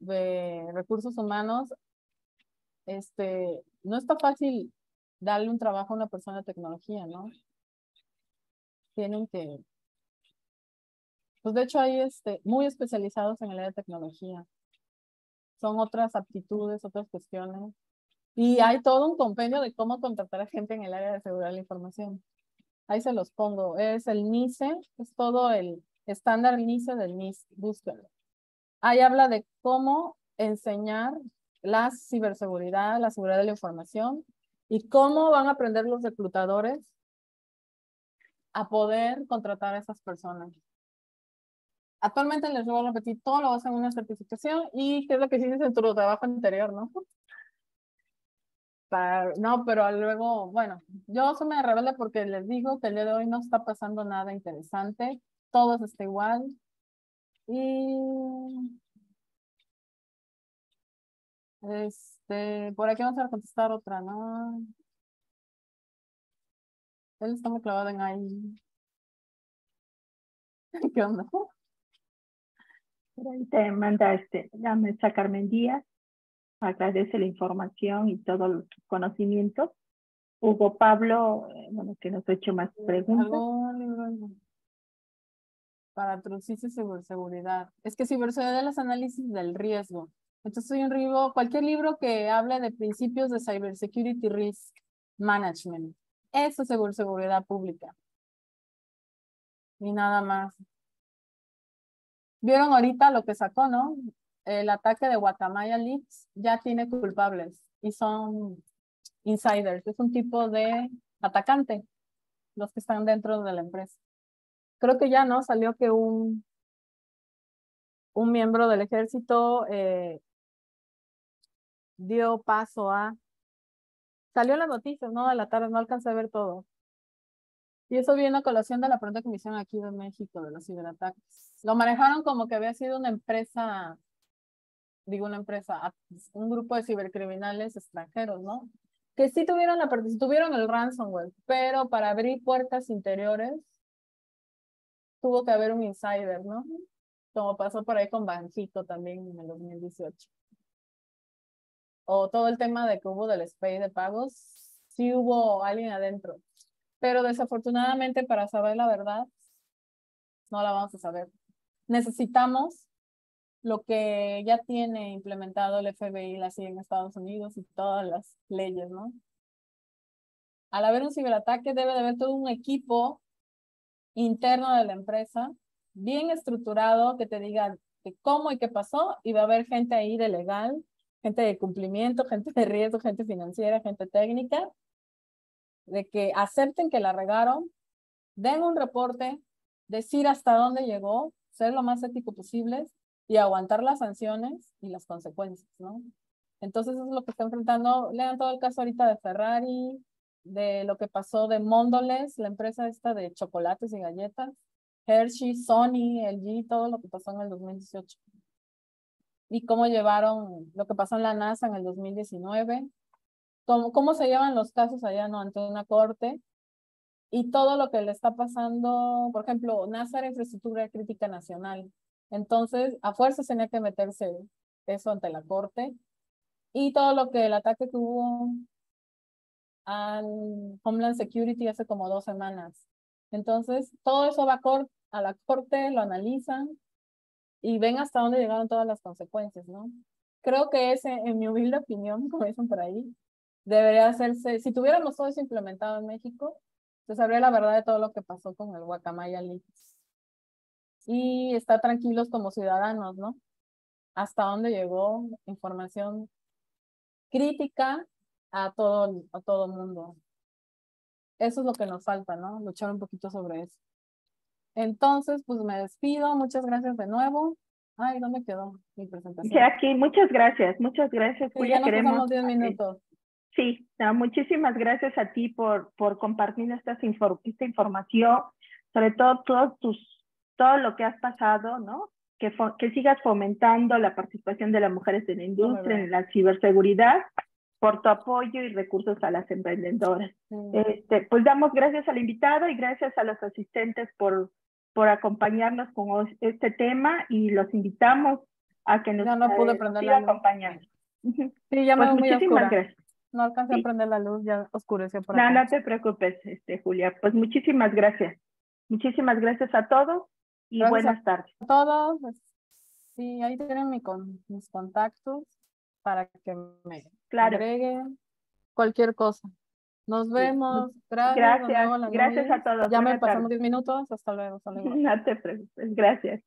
de recursos humanos, este, no está fácil darle un trabajo a una persona de tecnología, ¿no? Tienen que, pues de hecho hay este, muy especializados en el área de tecnología. Son otras aptitudes, otras cuestiones. Y hay todo un compendio de cómo contratar a gente en el área de seguridad de la información. Ahí se los pongo. Es el NICE, es todo el estándar NICE del NICE. Búsquenlo. Ahí habla de cómo enseñar la ciberseguridad, la seguridad de la información y cómo van a aprender los reclutadores a poder contratar a esas personas. Actualmente les voy a repetir, todo lo hacen en una certificación y qué es lo que hiciste en tu trabajo anterior, ¿no? no, pero luego, bueno, yo se me rebelde porque les digo que el día de hoy no está pasando nada interesante, todo está igual, y este, por aquí vamos a contestar otra, ¿no? Él está muy clavado en ahí. ¿Qué onda? Por ahí te manda este, la mesa Carmen Díaz. Agradece la información y todo el conocimiento. Hugo Pablo, eh, bueno, que nos ha hecho más preguntas para introducirse ciberseguridad. Es que ciberseguridad es el análisis del riesgo. Entonces, un libro, cualquier libro que hable de principios de cybersecurity risk management. Eso es ciberseguridad pública. Y nada más. Vieron ahorita lo que sacó, ¿no? El ataque de Guatemala Leaks ya tiene culpables y son insiders. Es un tipo de atacante, los que están dentro de la empresa creo que ya no salió que un, un miembro del ejército eh, dio paso a... Salió las noticias, ¿no? De la tarde, no alcancé a ver todo. Y eso viene a colación de la pronta comisión aquí de México, de los ciberataques. Lo manejaron como que había sido una empresa, digo una empresa, un grupo de cibercriminales extranjeros, ¿no? Que sí tuvieron la tuvieron el ransomware, pero para abrir puertas interiores tuvo que haber un insider, ¿no? Como pasó por ahí con Banjito también en el 2018. O todo el tema de que hubo del spray de pagos, sí hubo alguien adentro. Pero desafortunadamente para saber la verdad, no la vamos a saber. Necesitamos lo que ya tiene implementado el FBI, la CIA en Estados Unidos y todas las leyes, ¿no? Al haber un ciberataque debe de haber todo un equipo interno de la empresa, bien estructurado, que te diga de cómo y qué pasó, y va a haber gente ahí de legal, gente de cumplimiento, gente de riesgo, gente financiera, gente técnica, de que acepten que la regaron, den un reporte, decir hasta dónde llegó, ser lo más ético posible y aguantar las sanciones y las consecuencias, ¿no? Entonces es lo que está enfrentando. Lean todo el caso ahorita de Ferrari, de lo que pasó de Mondoles, la empresa esta de chocolates y galletas, Hershey, Sony, LG, todo lo que pasó en el 2018. Y cómo llevaron lo que pasó en la NASA en el 2019, cómo, cómo se llevan los casos allá ¿no? ante una corte y todo lo que le está pasando, por ejemplo, NASA era infraestructura crítica nacional, entonces a fuerza tenía que meterse eso ante la corte y todo lo que el ataque que hubo al Homeland Security hace como dos semanas. Entonces, todo eso va a la corte, lo analizan y ven hasta dónde llegaron todas las consecuencias, ¿no? Creo que ese, en mi humilde opinión, como dicen por ahí, debería hacerse, si tuviéramos todo eso implementado en México, se sabría la verdad de todo lo que pasó con el Guacamaya Leaks. Y estar tranquilos como ciudadanos, ¿no? Hasta dónde llegó información crítica a todo, a todo mundo. Eso es lo que nos falta, ¿no? Luchar un poquito sobre eso. Entonces, pues me despido. Muchas gracias de nuevo. Ay, ¿dónde quedó mi presentación? Sí, aquí, muchas gracias, muchas gracias. Sí, ya nos queremos... 10 minutos. Sí, muchísimas gracias a ti por, por compartir esta, esta información, sobre todo todos tus, todo lo que has pasado, ¿no? Que, que sigas fomentando la participación de las mujeres en la industria, en la ciberseguridad por tu apoyo y recursos a las emprendedoras. Este, pues damos gracias al invitado y gracias a los asistentes por, por acompañarnos con este tema y los invitamos a que nos, ya no pude prender la. Sí, ya pues muchísimas gracias. No alcancé a prender la luz, ya oscureció por acá. No, no te preocupes, este, Julia. Pues muchísimas gracias. Muchísimas gracias a todos y buenas tardes. A todos. Sí, ahí tienen mi con, mis contactos para que me claro. agreguen cualquier cosa. Nos vemos. Gracias. Gracias, gracias a todos. Ya me pasamos 10 minutos. Hasta luego. Hasta luego. No te preocupes. Gracias.